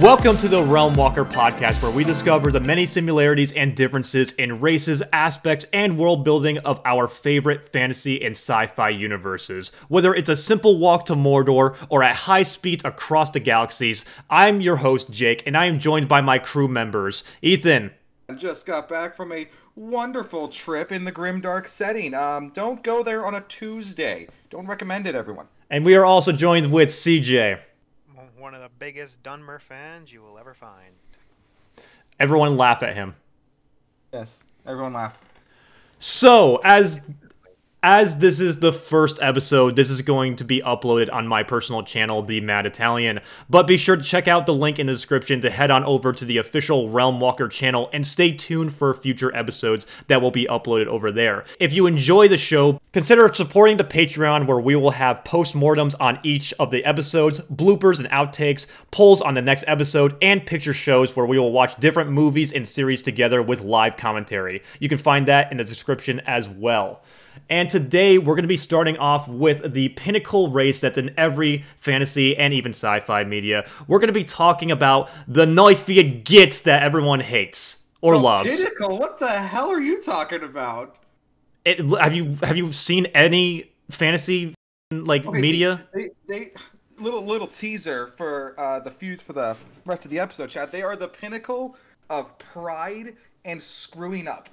Welcome to the Realm Walker podcast, where we discover the many similarities and differences in races, aspects, and world building of our favorite fantasy and sci fi universes. Whether it's a simple walk to Mordor or at high speeds across the galaxies, I'm your host, Jake, and I am joined by my crew members Ethan, I just got back from a wonderful trip in the grimdark setting. Um, don't go there on a Tuesday. Don't recommend it, everyone. and we are also joined with CJ. One of the biggest Dunmer fans you will ever find. Everyone laugh at him. Yes, everyone laugh. So, as as this is the first episode, this is going to be uploaded on my personal channel, The Mad Italian. But be sure to check out the link in the description to head on over to the official Realm Walker channel and stay tuned for future episodes that will be uploaded over there. If you enjoy the show, consider supporting the Patreon where we will have postmortems on each of the episodes, bloopers and outtakes, polls on the next episode, and picture shows where we will watch different movies and series together with live commentary. You can find that in the description as well. And today we're going to be starting off with the pinnacle race that's in every fantasy and even sci fi media. We're going to be talking about the Neufia Gits that everyone hates or loves. Pinnacle, what the hell are you talking about? It, have you have you seen any fantasy like Okay, media? they, they little little teaser for uh, the feud for the rest of the episode. Chad. They are the pinnacle of pride and screwing up.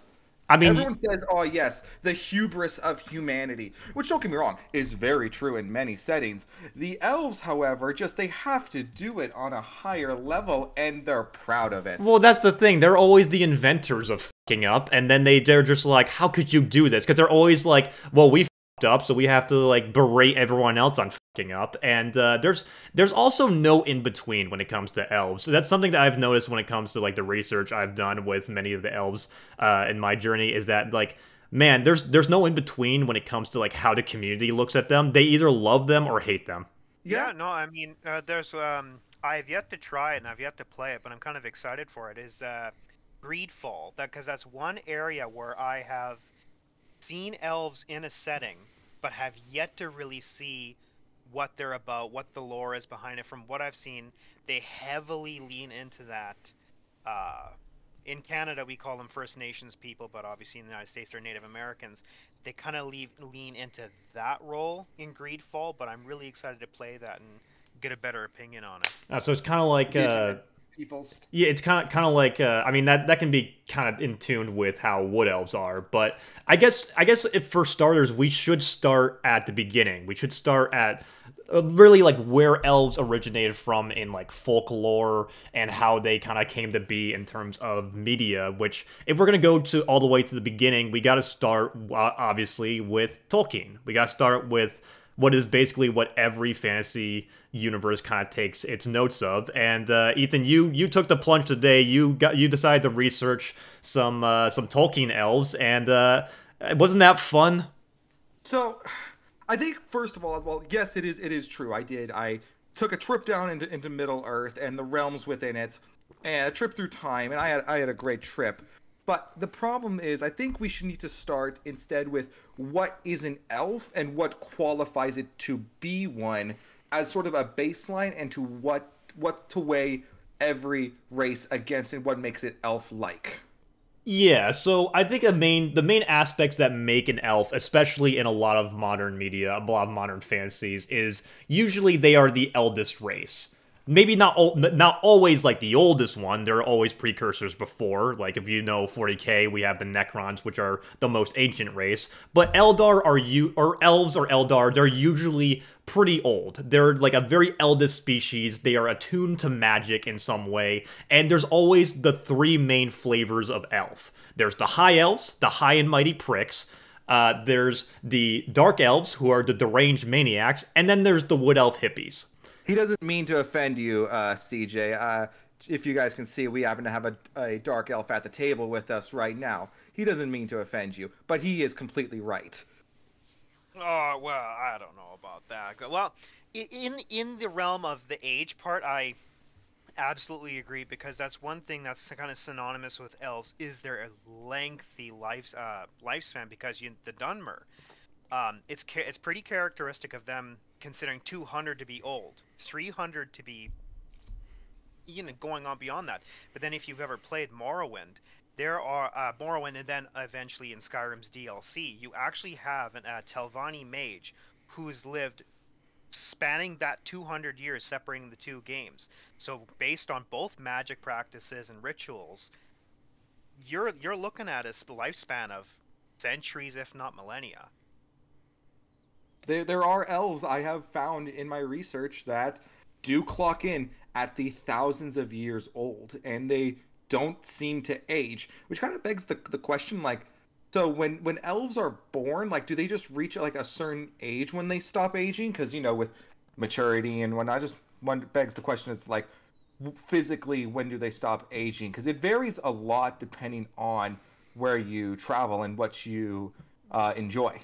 I mean, Everyone says, "Oh yes, the hubris of humanity," which don't get me wrong is very true in many settings. The elves, however, just they have to do it on a higher level, and they're proud of it. Well, that's the thing. They're always the inventors of fucking up, and then they they're just like, how could you do this? Because they're always like, well, we up, so we have to like berate everyone else on fucking up. And uh, there's there's also no in between when it comes to elves. So that's something that I've noticed when it comes to like the research I've done with many of the elves uh, in my journey is that like. Man, there's there's no in between when it comes to like how the community looks at them. They either love them or hate them. Yeah, no, I mean, uh, there's um, I've yet to try it and I've yet to play it, but I'm kind of excited for it. Is the Greedfall that because that's one area where I have seen elves in a setting, but have yet to really see what they're about, what the lore is behind it. From what I've seen, they heavily lean into that. Uh, in Canada, we call them First Nations people, but obviously in the United States, they're Native Americans. They kind of lean into that role in Greedfall, but I'm really excited to play that and get a better opinion on it. Uh, so it's kind of like uh, Indigenous peoples. Yeah, it's kind of kind of like uh, I mean that that can be kind of in tune with how wood elves are, but I guess I guess if for starters we should start at the beginning. We should start at uh, really like where elves originated from in like folklore and how they kind of came to be in terms of media. Which if we're gonna go to all the way to the beginning, we got to start obviously with Tolkien. We got to start with what is basically what every fantasy universe kind of takes its notes of. And uh, Ethan, you you took the plunge today. You got you decided to research some uh, some Tolkien elves, and uh, wasn't that fun? So, I think first of all, well, yes, it is. It is true. I did. I took a trip down into, into Middle Earth and the realms within it, and a trip through time, and I had I had a great trip. But the problem is, I think we should need to start instead with what is an elf and what qualifies it to be one, as sort of a baseline, and to what what to weigh every race against and what makes it elf-like. Yeah, so I think the main the main aspects that make an elf, especially in a lot of modern media, a lot of modern fantasies, is usually they are the eldest race. Maybe not not always like the oldest one. There are always precursors before. Like if you know 40k, we have the Necrons, which are the most ancient race. But Eldar are you or elves or Eldar. They're usually pretty old. They're like a very eldest species. They are attuned to magic in some way, and there's always the three main flavors of elf. There's the high elves, the high and mighty pricks. Uh, there's the dark elves, who are the deranged maniacs, and then there's the wood elf hippies. He doesn't mean to offend you, uh, CJ. Uh, if you guys can see, we happen to have a, a dark elf at the table with us right now. He doesn't mean to offend you, but he is completely right. Oh well, I don't know about that. Well, in in the realm of the age part, I absolutely agree because that's one thing that's kind of synonymous with elves is their lengthy life uh, lifespan. Because you the Dunmer, um, it's it's pretty characteristic of them considering 200 to be old, 300 to be you know going on beyond that. But then if you've ever played Morrowind, there are uh, Morrowind, and then eventually in Skyrim's DLC, you actually have an uh, Telvanni mage who's lived spanning that 200 years separating the two games. So based on both magic practices and rituals, you're you're looking at a lifespan of centuries, if not millennia. There, there are elves I have found in my research that do clock in at the thousands of years old, and they don't seem to age, which kind of begs the, the question like, so when when elves are born, like, do they just reach like a certain age when they stop aging? Because you know, with maturity and whatnot, just one begs the question is like, physically, when do they stop aging? Because it varies a lot depending on where you travel and what you uh, enjoy.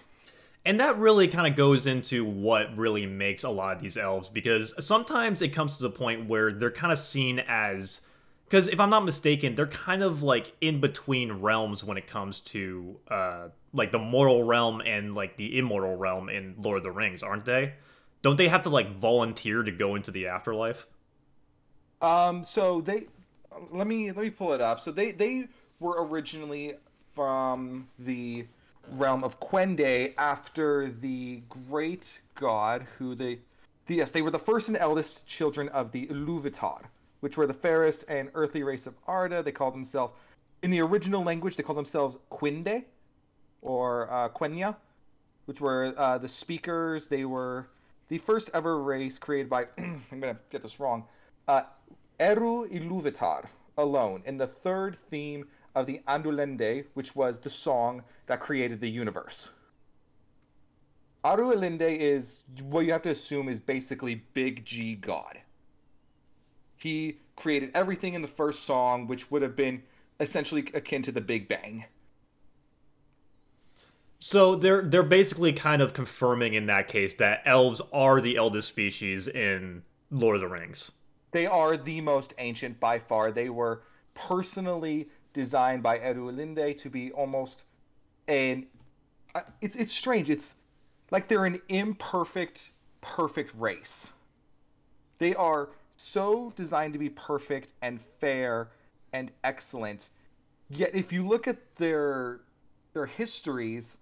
And that really kind of goes into what really makes a lot of these elves because sometimes it comes to the point where they're kind of seen as because if I'm not mistaken, they're kind of like in between realms when it comes to uh, like the mortal realm and like the immortal realm in Lord of the Rings, aren't they? Don't they have to like volunteer to go into the afterlife? Um, so they let me let me pull it up. So they they were originally from the realm of Quendi after the great god who they the, yes they were the first and eldest children of the Iluvatar which were the fairest and earthly race of Arda. They called themselves, in the original language, they called themselves Quinde or uh, Quenya, which were uh, the speakers. They were the first ever race created by, I'm going to get this wrong, uh, Eru Iluvatar alone in the third theme of the Andulende, which was the song that created the universe. Aru Elinde is what you have to assume is basically Big G God. He created everything in the first song, which would have been essentially akin to the Big Bang. So they're they're basically kind of confirming in that case that elves are the eldest species in Lord of the Rings. They are the most ancient by far. They were personally designed by Eru Elinde to be almost an uh, it's it's strange. It's like they're an imperfect perfect race. They are so designed to be perfect and fair and excellent. Yet if you look at their their histories,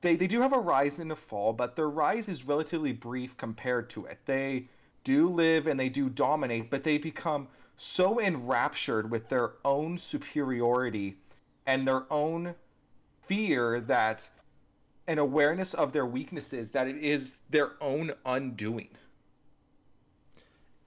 they, they do have a rise and a fall, but their rise is relatively brief compared to it. They do live and they do dominate, but they become so enraptured with their own superiority and their own fear that an awareness of their weaknesses that it is their own undoing.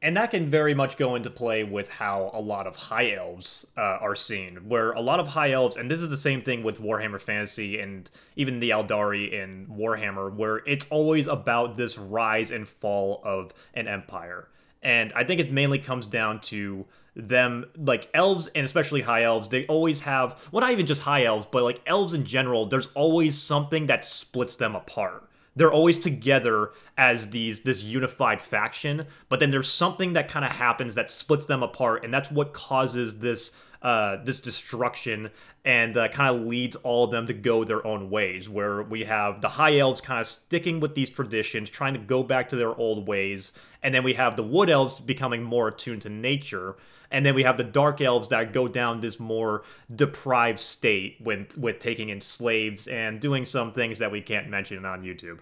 And that can very much go into play with how a lot of high elves uh, are seen where a lot of high elves and this is the same thing with warhammer fantasy and even the Aeldari in warhammer where it's always about this rise and fall of an empire and i think it mainly comes down to them like elves and especially high elves they always have well not even just high elves but like elves in general there's always something that splits them apart. They're always together as these this unified faction but then there's something that kind of happens that splits them apart and that's what causes this uh, this destruction and uh, kind of leads all of them to go their own ways. Where we have the High Elves kind of sticking with these traditions, trying to go back to their old ways, and then we have the Wood Elves becoming more attuned to nature, and then we have the Dark Elves that go down this more deprived state with with taking in slaves and doing some things that we can't mention on YouTube.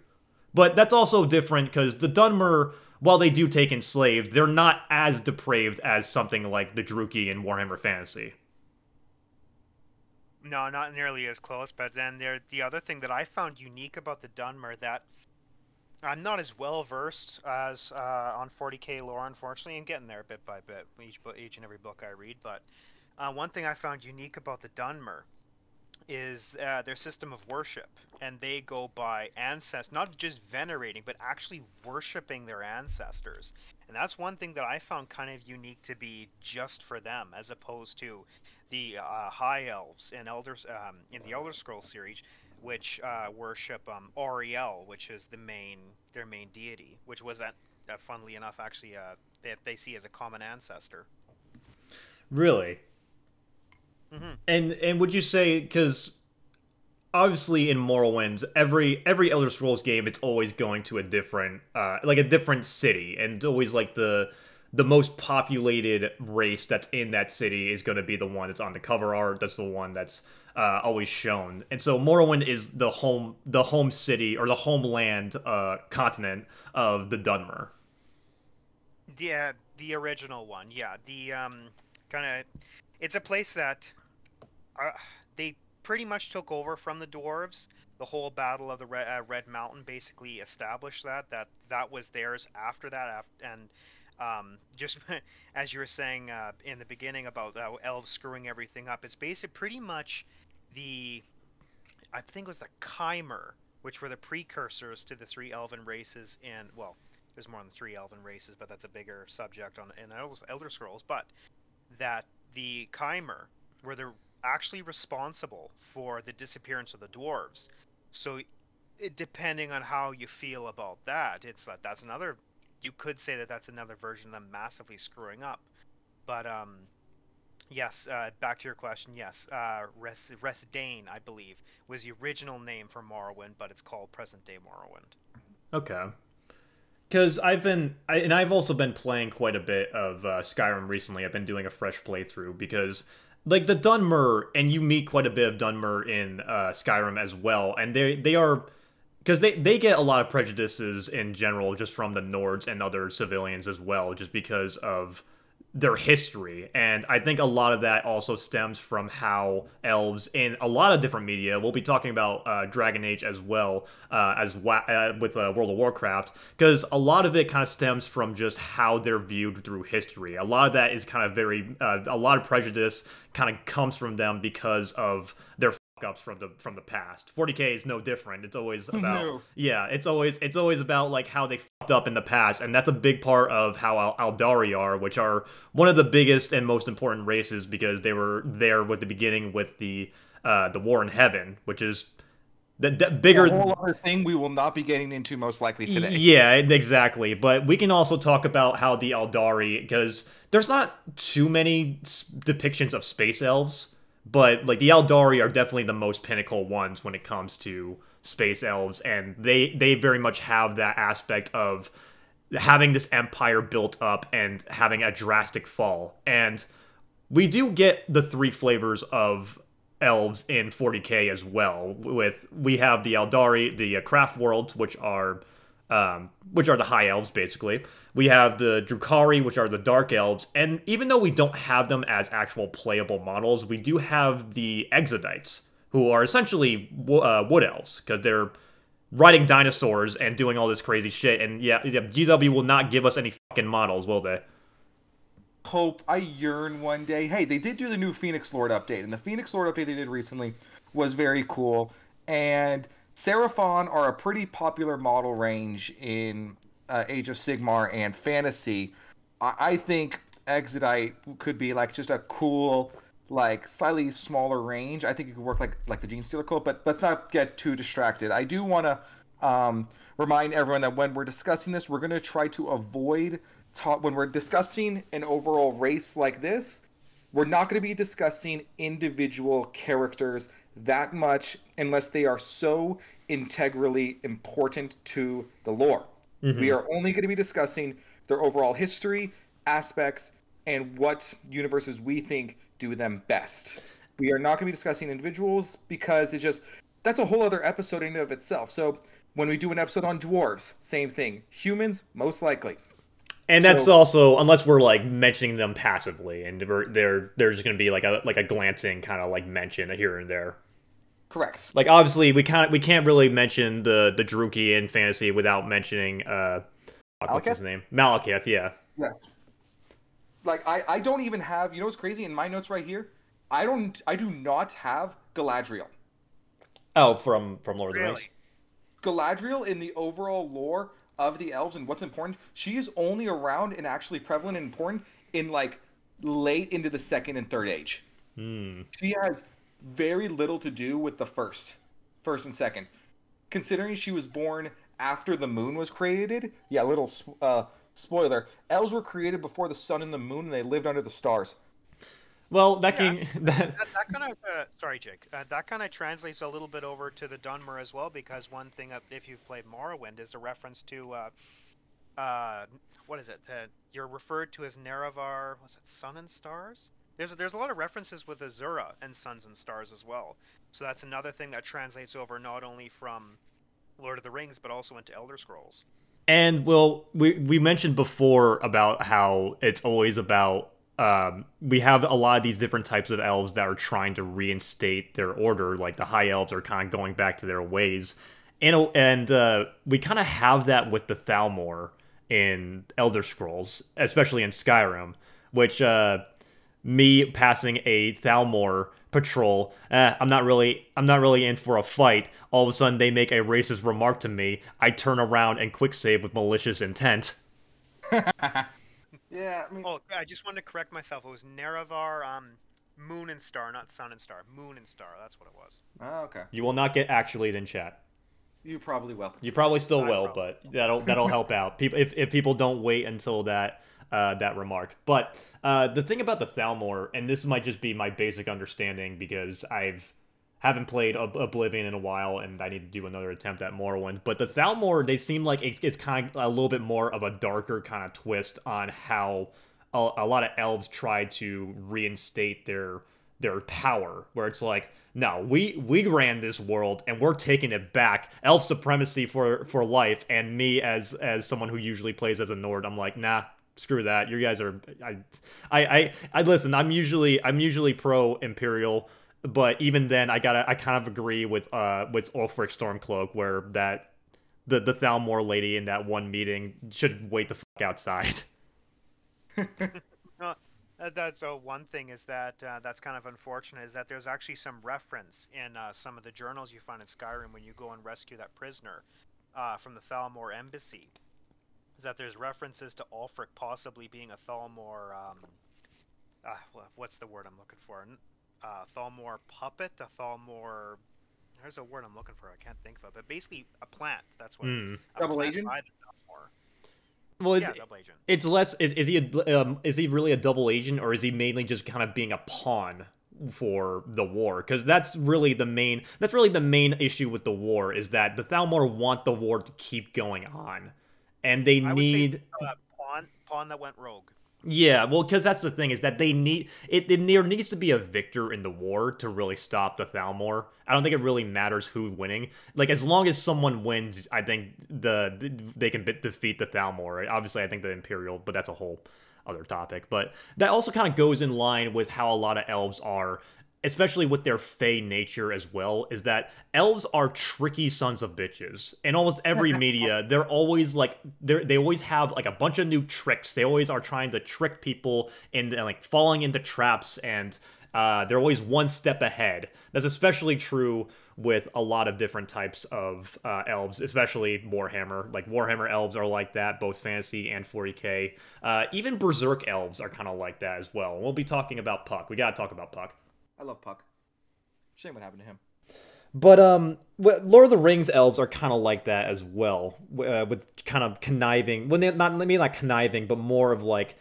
But that's also different because the Dunmer, while they do take in slaves, they're not as depraved as something like the Druchii in Warhammer Fantasy. No, not nearly as close. But then there, the other thing that I found unique about the Dunmer that I'm not as well versed as uh, on 40k lore. Unfortunately, I'm getting there bit by bit each each and every book I read. But uh, one thing I found unique about the Dunmer is uh, their system of worship, and they go by ancestors, not just venerating, but actually worshiping their ancestors. And that's one thing that I found kind of unique to be just for them, as opposed to the uh, High Elves in Elders um, in the Elder Scrolls series, which uh, worship um, Auriel, which is the main their main deity, which was, that, uh, funnily enough, actually uh, that they see as a common ancestor. Really? Mm-hmm. And and would you say because obviously in Morrowind, every every Elder Scrolls game, it's always going to a different uh, like a different city, and it's always like the the most populated race that's in that city is going to be the one that's on the cover art. That's the one that's uh, always shown. And so Morrowind is the home, the home city or the homeland uh, continent of the Dunmer. Yeah, the original one. Yeah, the um, kind of, it's a place that uh, they pretty much took over from the dwarves. The whole Battle of the Red, uh, Red Mountain basically established that that that was theirs after that, and um, just as you were saying uh, in the beginning about uh, elves screwing everything up, it's basically pretty much the I think it was the Chimer, which were the precursors to the three elven races in well, there's more than three elven races, but that's a bigger subject on in Elder Scrolls. But that the Chimer were the actually responsible for the disappearance of the dwarves. So, it, depending on how you feel about that, it's that that's another. You could say that that's another version of them massively screwing up. But um, yes, uh, back to your question. Yes, uh, Res- Resdayn, I believe, was the original name for Morrowind, but it's called present day Morrowind. Okay. Because I've been, I, and I've also been playing quite a bit of uh, Skyrim recently. I've been doing a fresh playthrough because like the Dunmer, and you meet quite a bit of Dunmer in uh, Skyrim as well, and they they are because they they get a lot of prejudices in general just from the Nords and other civilians as well, just because of their history. And I think a lot of that also stems from how elves in a lot of different media, we'll be talking about uh, Dragon Age as well uh, as uh, with uh, World of Warcraft, because a lot of it kind of stems from just how they're viewed through history. A lot of that is kind of very, uh, a lot of prejudice kind of comes from them because of their ups from the from the past. 40k is no different. It's always about no. yeah, it's always it's always about like how they fucked up in the past, and that's a big part of how Al- Aeldari are, which are one of the biggest and most important races because they were there with the beginning with the uh, the War in Heaven, which is the, the bigger a whole other thing we will not be getting into most likely today. Yeah, exactly. But we can also talk about how the Aeldari because there's not too many depictions of space elves but like the Eldari are definitely the most pinnacle ones when it comes to space elves, and they they very much have that aspect of having this empire built up and having a drastic fall. And we do get the three flavors of elves in 40k as well. With we have the Eldari, the uh, craft worlds, which are um, which are the high elves, basically. We have the Drukhari, which are the dark elves, and even though we don't have them as actual playable models, we do have the Exodites, who are essentially uh, wood elves, because they're riding dinosaurs and doing all this crazy shit. And yeah, yeah, GW will not give us any fucking models, will they? Hope I yearn one day. Hey, they did do the new Phoenix Lord update, and the Phoenix Lord update they did recently was very cool. And Seraphon are a pretty popular model range in uh, Age of Sigmar and fantasy. I, I think Exodite could be like just a cool, like slightly smaller range. I think it could work like like the Genestealer cult, but let's not get too distracted. I do want to um, remind everyone that when we're discussing this, we're going to try to avoid ta- when we're discussing an overall race like this. We're not going to be discussing individual characters that much unless they are so integrally important to the lore. Mm-hmm. We are only going to be discussing their overall history, aspects, and what universes we think do them best. We are not going to be discussing individuals because it's just that's a whole other episode in and of itself. So when we do an episode on dwarves, same thing. Humans, most likely. And that's so, also unless we're like mentioning them passively, and they're they're, just going to be like a like a glancing kind of like mention here and there. Correct. Like obviously we can't we can't really mention the the Druchii in fantasy without mentioning uh what's his name? Malekith, yeah. Yeah. Like I I don't even have you know what's crazy in my notes right here? I don't I do not have Galadriel. Oh, from from Lord really? of the Rings. Galadriel in the overall lore of the elves and what's important, she is only around and actually prevalent and important in like late into the second and third age. Hmm. She has very little to do with the first, first and second. Considering she was born after the moon was created, yeah, little uh, spoiler. Elves were created before the sun and the moon, and they lived under the stars. Well, that yeah, can that, that, that, kind of uh, sorry, Jake. Uh, that kind of translates a little bit over to the Dunmer as well, because one thing, if you've played Morrowind, is a reference to uh, uh, what is it? Uh, you're referred to as Nerevar. Was it Sun and Stars? There's there's a lot of references with Azura and Suns and Stars as well. So that's another thing that translates over not only from Lord of the Rings but also into Elder Scrolls. And well, we we mentioned before about how it's always about um, we have a lot of these different types of elves that are trying to reinstate their order. Like the high elves are kind of going back to their ways, and and uh, we kind of have that with the Thalmor in Elder Scrolls, especially in Skyrim, which uh, me passing a Thalmor patrol, eh, I'm not really I'm not really in for a fight. All of a sudden they make a racist remark to me. I turn around and quick save with malicious intent. yeah, I mean, oh, I just wanted to correct myself. It was Nerevar, um, Moon and Star, not Sun and Star. Moon and Star. That's what it was. Oh, okay. You will not get actually in chat. You probably will. You probably still I will, probably but that'll that'll help out people if if people don't wait until that uh, that remark. But uh, the thing about the Thalmor, and this might just be my basic understanding because I've haven't played Ob- Oblivion in a while, and I need to do another attempt at Morrowind. But the Thalmor, they seem like it's, it's kind of a little bit more of a darker kind of twist on how a, a lot of elves try to reinstate their their power where it's like no we we ran this world and we're taking it back elf supremacy for for life and me as as someone who usually plays as a nord i'm like nah screw that you guys are i i i, I listen i'm usually i'm usually pro imperial but even then i gotta i kind of agree with uh with ulfric stormcloak where that the the thalmor lady in that one meeting should wait the fuck outside that's uh, one thing is that uh, that's kind of unfortunate is that there's actually some reference in uh, some of the journals you find in Skyrim when you go and rescue that prisoner uh, from the Thalmor embassy. Is that there's references to Ulfric possibly being a Thalmor. Um, wha- what's the word I'm looking for? N- Uh, Thalmor puppet, a Thalmor. There's a word I'm looking for. I can't think of it. But basically, a plant. That's what it is. A Double agent? by the Thalmor. well is Yeah, double agent. It's less. Is, is he a, um, is he really a double agent, or is he mainly just kind of being a pawn for the war? Because that's really the main. That's really the main issue with the war is that the Thalmor want the war to keep going on, and they I need. say uh, pawn, pawn that went rogue. Yeah, well, because that's the thing is that they need it, it. There needs to be a victor in the war to really stop the Thalmor. I don't think it really matters who's winning. Like as long as someone wins, I think the they can defeat the Thalmor. Obviously, I think the Imperial, but that's a whole other topic. But that also kind of goes in line with how a lot of elves are, especially with their fey nature as well. Is that elves are tricky sons of bitches. In almost every media, they're always like they they always have like a bunch of new tricks. They always are trying to trick people and like falling into traps and. Uh, they're always one step ahead. That's especially true with a lot of different types of uh, elves, especially Warhammer. Like Warhammer elves are like that, both fantasy and 40k. Uh, even Berserk elves are kind of like that as well. We'll be talking about Puck. We gotta talk about Puck. I love Puck. Shame what happened to him. But um, Lord of the Rings elves are kind of like that as well, uh, with kind of conniving. When they not maybe like conniving, but more of like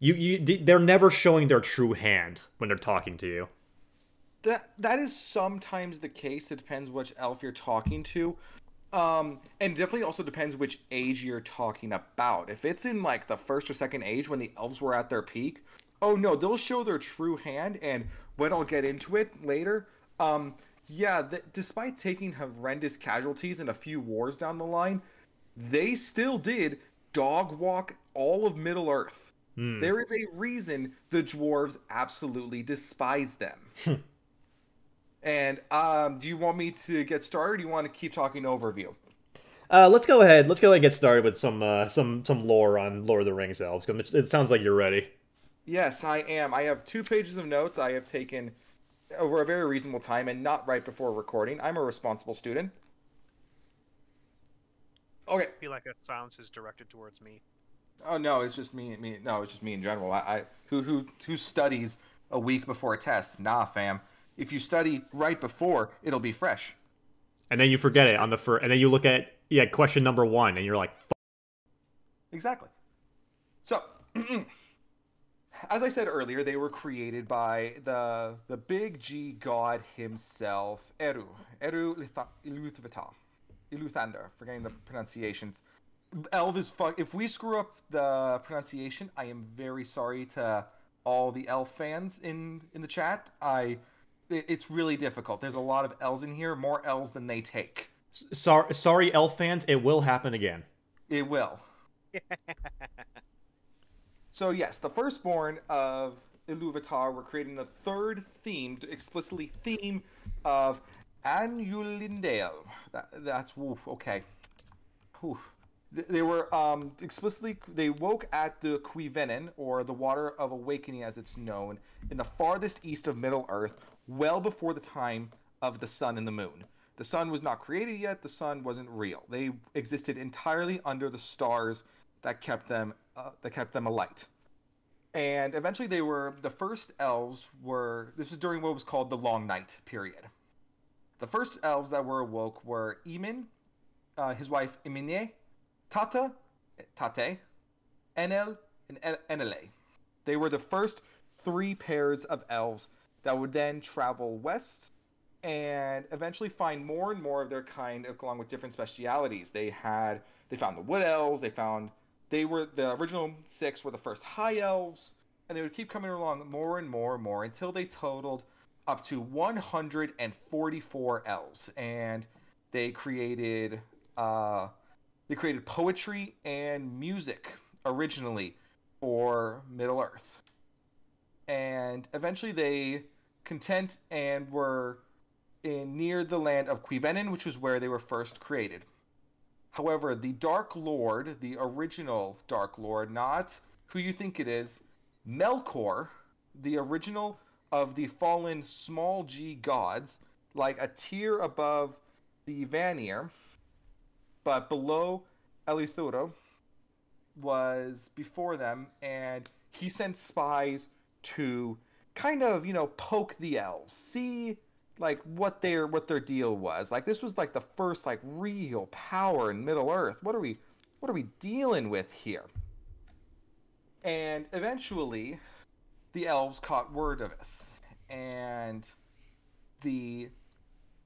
you you they're never showing their true hand when they're talking to you. That that is sometimes the case. It depends which elf you're talking to. Um, and definitely also depends which age you're talking about. If it's in like the first or second age when the elves were at their peak, oh no, they'll show their true hand. And when I'll get into it later, um, yeah, th- despite taking horrendous casualties in a few wars down the line, they still did dog walk all of Middle Earth. There is a reason the dwarves absolutely despise them. and um, do you want me to get started? Or do you want to keep talking overview? Uh, let's go ahead. Let's go ahead and get started with some uh, some some lore on Lord of the Rings elves. it sounds like you're ready. Yes, I am. I have two pages of notes I have taken over a very reasonable time and not right before recording. I'm a responsible student. Okay. I feel like that silence is directed towards me. Oh no, it's just me. Me. No, it's just me in general. I, I who who who studies a week before a test? Nah, fam. If you study right before, it'll be fresh. And then you forget it on the first, and then you look at yeah question number one, and you're like, F- Exactly. So, as I said earlier, they were created by the the big G god himself, Eru. Eru Litha- Iluthvata. Iluthander, forgetting the pronunciations. Elf is fuck. If we screw up the pronunciation, I am very sorry to all the elf fans in in the chat. I, it, it's really difficult. There's a lot of L's in here, more L's than they take. Sorry, sorry, elf fans. It will happen again. It will. so yes, the firstborn of Iluvatar were creating the third theme, explicitly theme of Anulindale. That, that's woof. Okay. Woof. They were um, explicitly they woke at the Cuiviénen, or the Water of Awakening, as it's known, in the farthest east of Middle Earth, well before the time of the sun and the moon. The sun was not created yet. The sun wasn't real. They existed entirely under the stars that kept them uh, that kept them alight. And eventually, they were the first elves were. This was during what was called the Long Night period. The first elves that were awoke were Emin, uh, his wife Emine, Tata, Tate, Enel, and En- Enele. They were the first three pairs of elves that would then travel west and eventually find more and more of their kind along with different specialities. They had they found the wood elves, they found they were the original six were the first high elves, and they would keep coming along more and more and more until they totaled up to 144 elves, and they created uh, they created poetry and music originally for Middle Earth, and eventually they content and were in near the land of Cuiviénen, which was where they were first created. However, the Dark Lord, the original Dark Lord, not who you think it is, Melkor, the original of the fallen small g gods, like a tier above the Vanir, but below Eleuthero, was before them, and he sent spies to kind of, you know, poke the elves, see like what their what their deal was. Like this was like the first like real power in Middle Earth. What are we what are we dealing with here? And eventually the elves caught word of this. And the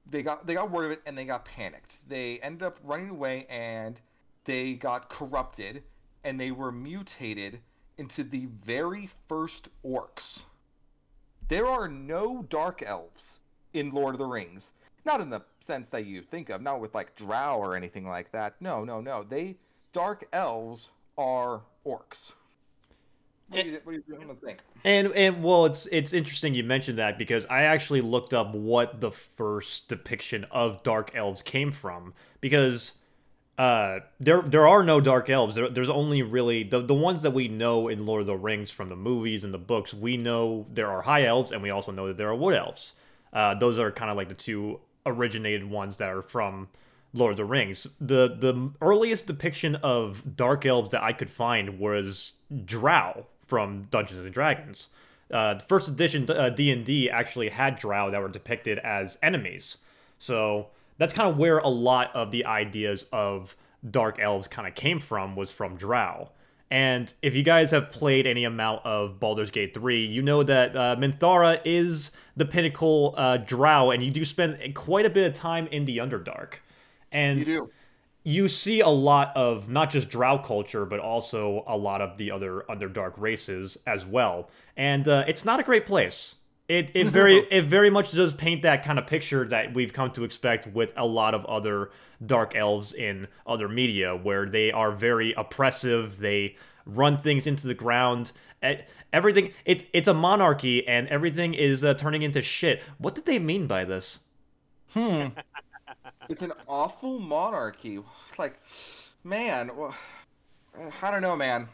they got they got word of it and they got panicked. They ended up running away and they got corrupted and they were mutated into the very first orcs. There are no dark elves in Lord of the Rings. Not in the sense that you think of, not with like drow or anything like that. No, no, no. They dark elves are orcs. What do you, what do you think? And and well, it's it's interesting you mentioned that because I actually looked up what the first depiction of dark elves came from because uh there there are no dark elves. There, there's only really the the ones that we know in Lord of the Rings from the movies and the books. We know there are high elves and we also know that there are wood elves. Uh, those are kind of like the two originated ones that are from Lord of the Rings. The the earliest depiction of dark elves that I could find was Drow from Dungeons and Dragons. Uh, the first edition uh, D&D actually had Drow that were depicted as enemies. So that's kind of where a lot of the ideas of dark elves kind of came from was from Drow. And if you guys have played any amount of Baldur's Gate 3, you know that uh, Minthara is the pinnacle uh, drow, and you do spend quite a bit of time in the Underdark. And You do. you see a lot of not just drow culture, but also a lot of the other Underdark races as well. And uh, it's not a great place. It, it very it very much does paint that kind of picture that we've come to expect with a lot of other dark elves in other media, where they are very oppressive. They run things into the ground. Everything it, it's a monarchy, and everything is uh, turning into shit. What did they mean by this? Hmm. it's an awful monarchy. It's like, man, well, I don't know, man.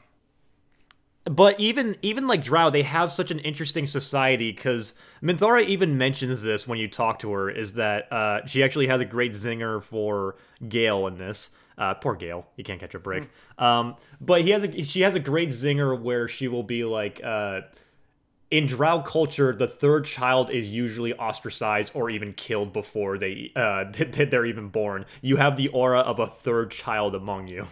But even even like Drow, they have such an interesting society because Minthara even mentions this when you talk to her. Is that uh, she actually has a great zinger for Gale in this. Uh, poor Gale, he can't catch a break. Um, but he has a she has a great zinger where she will be like. Uh, in Drow culture, the third child is usually ostracized or even killed before they uh, they're even born. You have the aura of a third child among you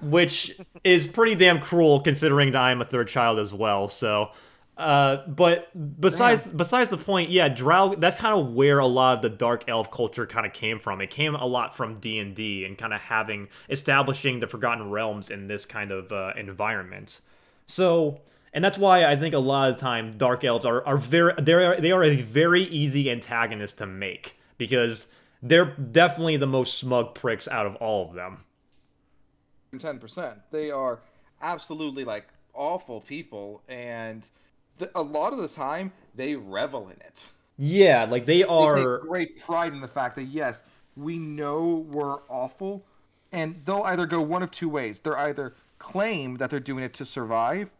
which is pretty damn cruel considering that I'm a third child as well. So, Uh, but besides besides the point, yeah, Drow. That's kind of where a lot of the dark elf culture kind of came from. It came a lot from D and D and kind of having establishing the Forgotten Realms in this kind of uh, environment. So, and that's why I think a lot of the time dark elves are are very they are they are a very easy antagonist to make because they're definitely the most smug pricks out of all of them. Ten percent. They are absolutely like awful people, and the, a lot of the time they revel in it. Yeah, like they are They take great pride in the fact that yes, we know we're awful, and they'll either go one of two ways. They're either claim that they're doing it to survive,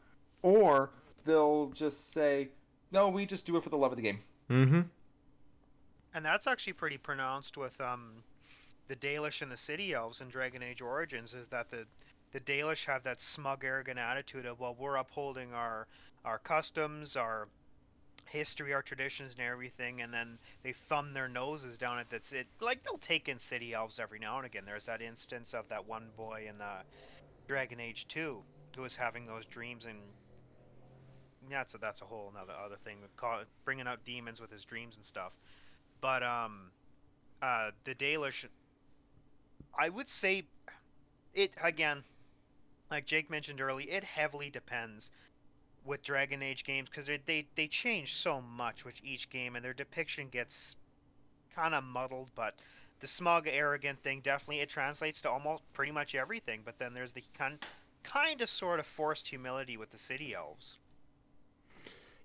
or they'll just say, "No, we just do it for the love of the game." Mm-hmm. And that's actually pretty pronounced with um, the Dalish and the City Elves in Dragon Age Origins. Is that the the Dalish have that smug, arrogant attitude of, well, we're upholding our our customs, our history, our traditions, and everything, and then they thumb their noses down at that's it. Like they'll take in City Elves every now and again. There's that instance of that one boy in uh, Dragon Age Two who was having those dreams and. That's a, that's a whole another other thing. Bringing out demons with his dreams and stuff. But um, uh, the Dalish, I would say, it again, like Jake mentioned early, it heavily depends with Dragon Age games because they, they they change so much with each game, and their depiction gets kind of muddled. But the smug, arrogant thing definitely it translates to almost pretty much everything. But then there's the kind kind of sort of forced humility with the city elves.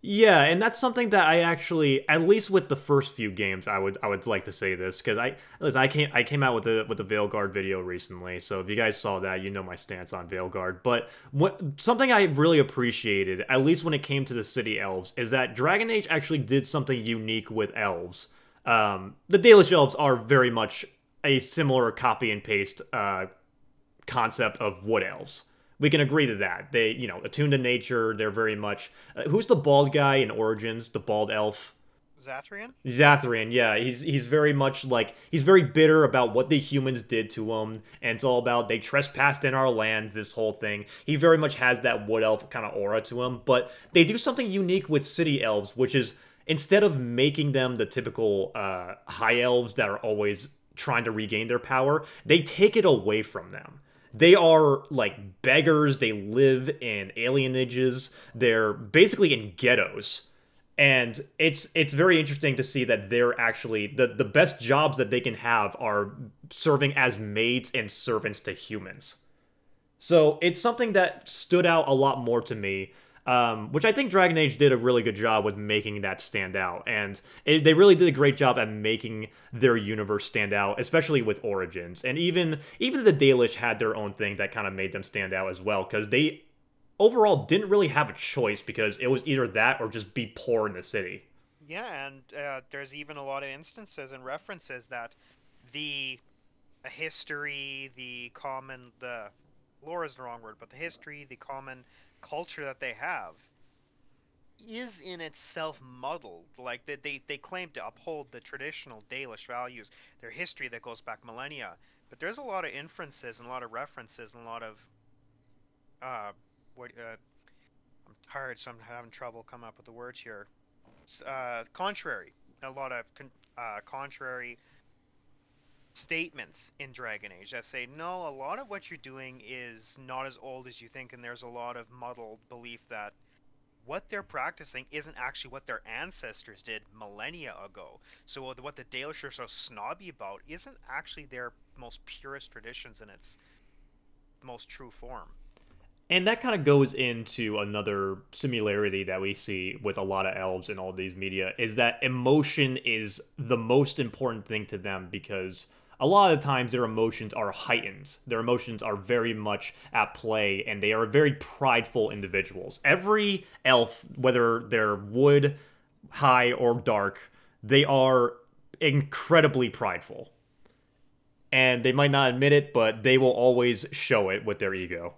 Yeah, and that's something that I actually, at least with the first few games, I would I would like to say this because I listen, I came I came out with the with the Veilguard video recently, so if you guys saw that, you know my stance on Veilguard. But what something I really appreciated, at least when it came to the city elves, is that Dragon Age actually did something unique with elves. Um, the Dalish elves are very much a similar copy and paste uh, concept of wood elves we can agree to that. They, you know, attuned to nature. They're very much. Uh, who's the bald guy in Origins? The bald elf. Zathrian. Zathrian, yeah, he's he's very much like he's very bitter about what the humans did to him, and it's all about they trespassed in our lands. This whole thing, he very much has that wood elf kind of aura to him. But they do something unique with city elves, which is instead of making them the typical uh, high elves that are always trying to regain their power, they take it away from them they are like beggars. They live in alienages. They're basically in ghettos. And it's it's very interesting to see that they're actually the, the best jobs that they can have are serving as maids and servants to humans. So it's something that stood out a lot more to me um, which I think Dragon Age did a really good job with making that stand out. And it, they really did a great job at making their universe stand out, especially with Origins. And even even the Dalish had their own thing that kind of made them stand out as well, because they overall didn't really have a choice because it was either that or just be poor in the city. Yeah, and uh, there's even a lot of instances and references that the history, the common, the lore is the wrong word, but the history, the common culture that they have is in itself muddled. Like they, they, they claim to uphold the traditional Dalish values, their history that goes back millennia. But there's a lot of inferences and a lot of references and a lot of uh, what uh, I'm tired, so I'm having trouble coming up with the words here. Uh, contrary, a lot of con- uh, contrary statements in Dragon Age that say, no, a lot of what you're doing is not as old as you think, and there's a lot of muddled belief that what they're practicing isn't actually what their ancestors did millennia ago. So what the Dalish are so snobby about isn't actually their most purest traditions in its most true form. And that kind of goes into another similarity that we see with a lot of elves in all these media is that emotion is the most important thing to them because a lot of the times their emotions are heightened. Their emotions are very much at play, and they are very prideful individuals. Every elf, whether they're wood, high, or dark, they are incredibly prideful. And they might not admit it, but they will always show it with their ego.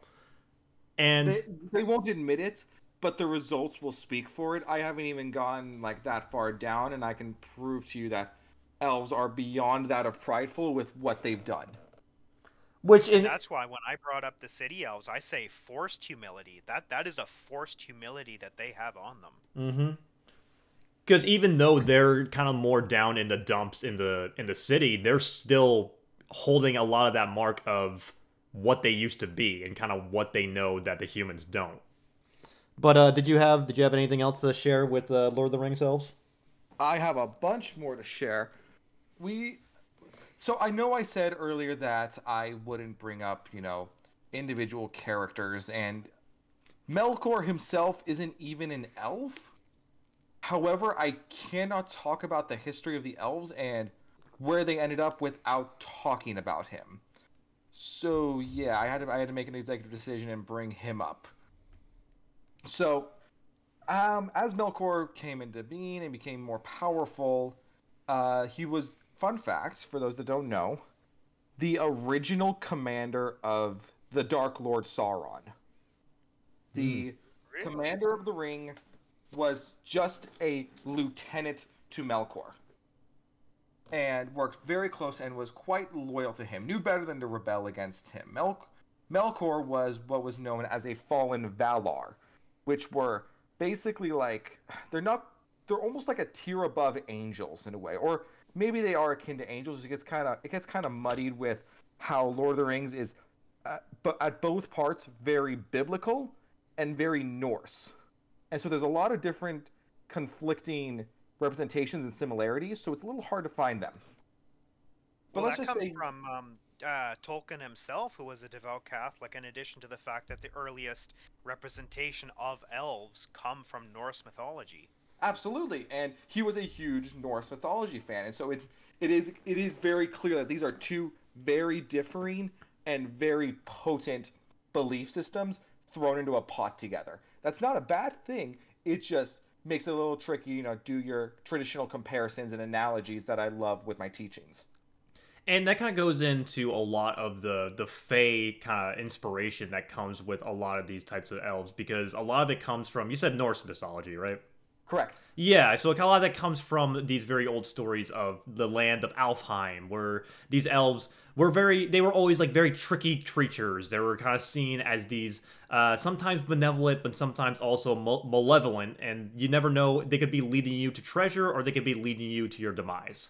And they, they won't admit it, but the results will speak for it. I haven't even gone like that far down, and I can prove to you that elves are beyond that of prideful with what they've done. Which in That's why when I brought up the city elves, I say forced humility. That that is a forced humility that they have on them. Mm-hmm. Because even though they're kind of more down in the dumps in the in the city, they're still holding a lot of that mark of what they used to be and kind of what they know that the humans don't. But uh, did you have did you have anything else to share with uh, Lord of the Rings elves? I have a bunch more to share. We so I know I said earlier that I wouldn't bring up, you know, individual characters and Melkor himself isn't even an elf. However, I cannot talk about the history of the elves and where they ended up without talking about him. So yeah, I had to I had to make an executive decision and bring him up. So, um, as Melkor came into being and became more powerful, uh, he was fun facts for those that don't know the original commander of the Dark Lord Sauron. The hmm. Really? commander of the ring was just a lieutenant to Melkor and worked very close and was quite loyal to him. Knew better than to rebel against him. Mel- Melkor was what was known as a fallen Valar, which were basically like they're not they're almost like a tier above angels in a way, or maybe they are akin to angels. It gets kind of it gets kind of muddied with how Lord of the Rings is, uh, but at both parts very biblical and very Norse, and so there's a lot of different conflicting representations and similarities. So it's a little hard to find them. But well, let's that just comes say, from um, uh, Tolkien himself, who was a devout Catholic. In addition to the fact that the earliest representation of elves come from Norse mythology. Absolutely, and he was a huge Norse mythology fan, and so it it is it is very clear that these are two very differing and very potent belief systems thrown into a pot together. That's not a bad thing. It just makes it a little tricky, you know, do your traditional comparisons and analogies that I love with my teachings. And that kind of goes into a lot of the the Fey kind of inspiration that comes with a lot of these types of elves because a lot of it comes from you said Norse mythology, right? Correct. Yeah, so a lot of that comes from these very old stories of the land of Alfheim, where these elves were very, they were always like very tricky creatures. They were kind of seen as these uh, sometimes benevolent, but sometimes also mal- malevolent, and you never know, they could be leading you to treasure or they could be leading you to your demise.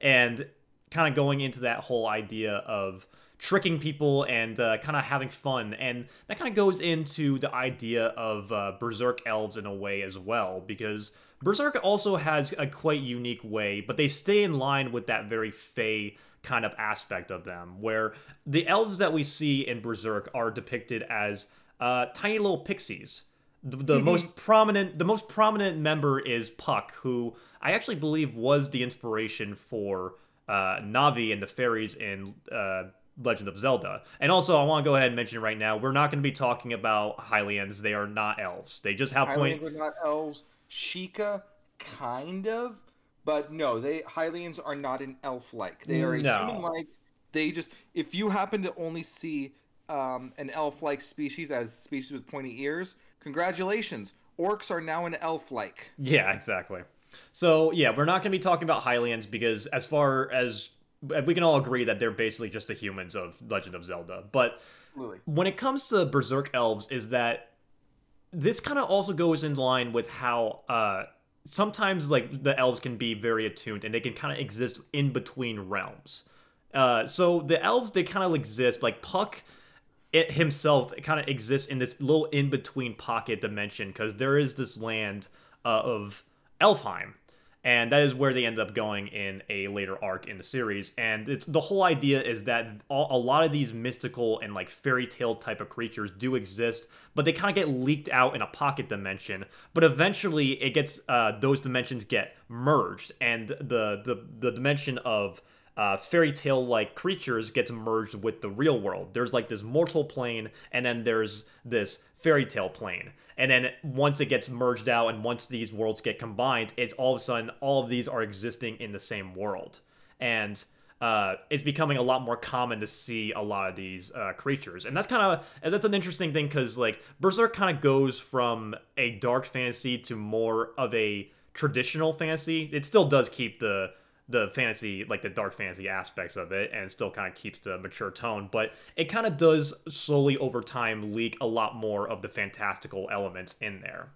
And kind of going into that whole idea of tricking people and uh, kind of having fun. And that kind of goes into the idea of uh, Berserk elves in a way as well, because Berserk also has a quite unique way, but they stay in line with that very Fey kind of aspect of them, where the elves that we see in Berserk are depicted as uh, tiny little pixies. The, the most prominent, the most prominent member is Puck, who I actually believe was the inspiration for uh, Navi and the fairies in uh, Legend of Zelda. And also, I want to go ahead and mention right now, we're not going to be talking about Hylians. They are not elves. They just have point. Hylians are not elves. Sheikah, kind of, but no, they Hylians are not an elf-like. They are a No. human-like. They just, if you happen to only see um, an elf-like species as species with pointy ears, congratulations. Orcs are now an elf-like. Yeah, exactly. So yeah, we're not going to be talking about Hylians because as far as we can all agree that they're basically just the humans of Legend of Zelda. But Absolutely. when it comes to Berserk elves, is that this kind of also goes in line with how uh, sometimes like the elves can be very attuned and they can kind of exist in between realms. Uh, so the elves they kind of exist like Puck it himself kind of exists in this little in between pocket dimension because there is this land uh, of Elfheim, and that is where they end up going in a later arc in the series. And it's the whole idea is that all, a lot of these mystical and like fairy tale type of creatures do exist, but they kind of get leaked out in a pocket dimension. But eventually, it gets uh, those dimensions get merged, and the the the dimension of uh, fairy tale like creatures gets merged with the real world. There's like this mortal plane, and then there's this fairy tale plane. And then once it gets merged out, and once these worlds get combined, it's all of a sudden all of these are existing in the same world. And uh, it's becoming a lot more common to see a lot of these uh, creatures, and that's kind of that's an interesting thing because like Berserk kind of goes from a dark fantasy to more of a traditional fantasy. It still does keep the the fantasy like the dark fantasy aspects of it and still kind of keeps the mature tone but it kind of does slowly over time leak a lot more of the fantastical elements in there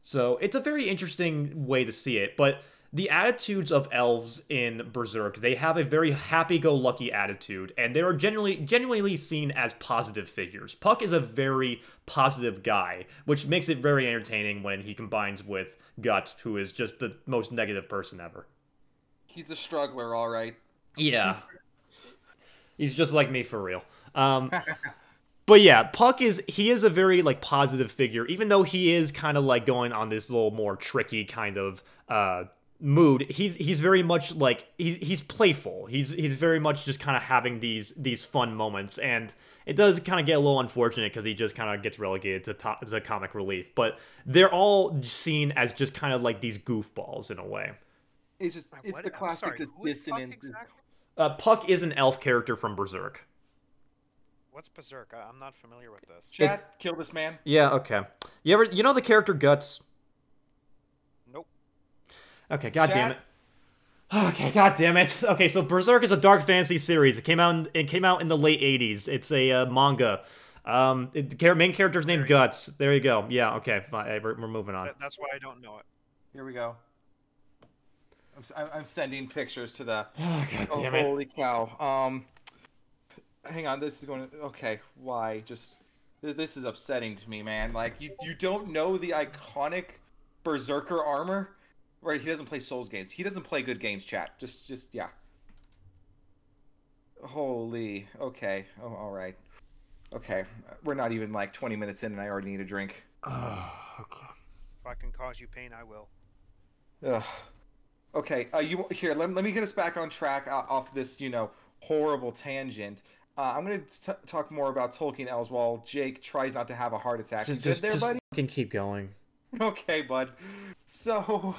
so it's a very interesting way to see it but the attitudes of elves in Berserk, they have a very happy-go-lucky attitude, and they are generally genuinely seen as positive figures. Puck is a very positive guy, which makes it very entertaining when he combines with Guts, who is just the most negative person ever. He's a struggler, all right. Yeah. He's just like me for real. Um, but yeah, Puck is he is a very like positive figure, even though he is kind of like going on this little more tricky kind of uh mood he's he's very much like he's he's playful he's he's very much just kind of having these these fun moments and it does kind of get a little unfortunate because he just kind of gets relegated to, to to comic relief but they're all seen as just kind of like these goofballs in a way it's just it's What- the classic sorry, who is Puck dissonance exactly? uh, puck is an elf character from berserk What's Berserk? I- I'm not familiar with this. chat kill this man yeah okay you ever you know the character guts Nope. okay god damn it Okay, god damn it. Okay, so Berserk is a dark fantasy series. It came out in, it came out in the late 80s. It's a uh, manga. Um, it, main character's named There you go. Guts. There you go. Yeah, okay, fine. We're, we're moving on. That's why I don't know it. here we go I'm, s- I'm- I'm sending pictures to the Oh, god oh, damn it. holy cow. Um hang on this is going to okay why? Just this is upsetting to me man. Like you you don't know the iconic berserker armor? Right he doesn't play souls games. He doesn't play good games chat. Just just yeah. Holy okay. Oh all right. Okay we're not even like 20 minutes in and i already need a drink. If I can cause you pain, I will. Ugh. Okay, uh, you here? Let, let me get us back on track uh, off this, you know, horrible tangent. Uh, I'm going to talk more about Tolkien Elves while Jake tries not to have a heart attack. You good there, buddy? fucking keep going. Okay, bud. So,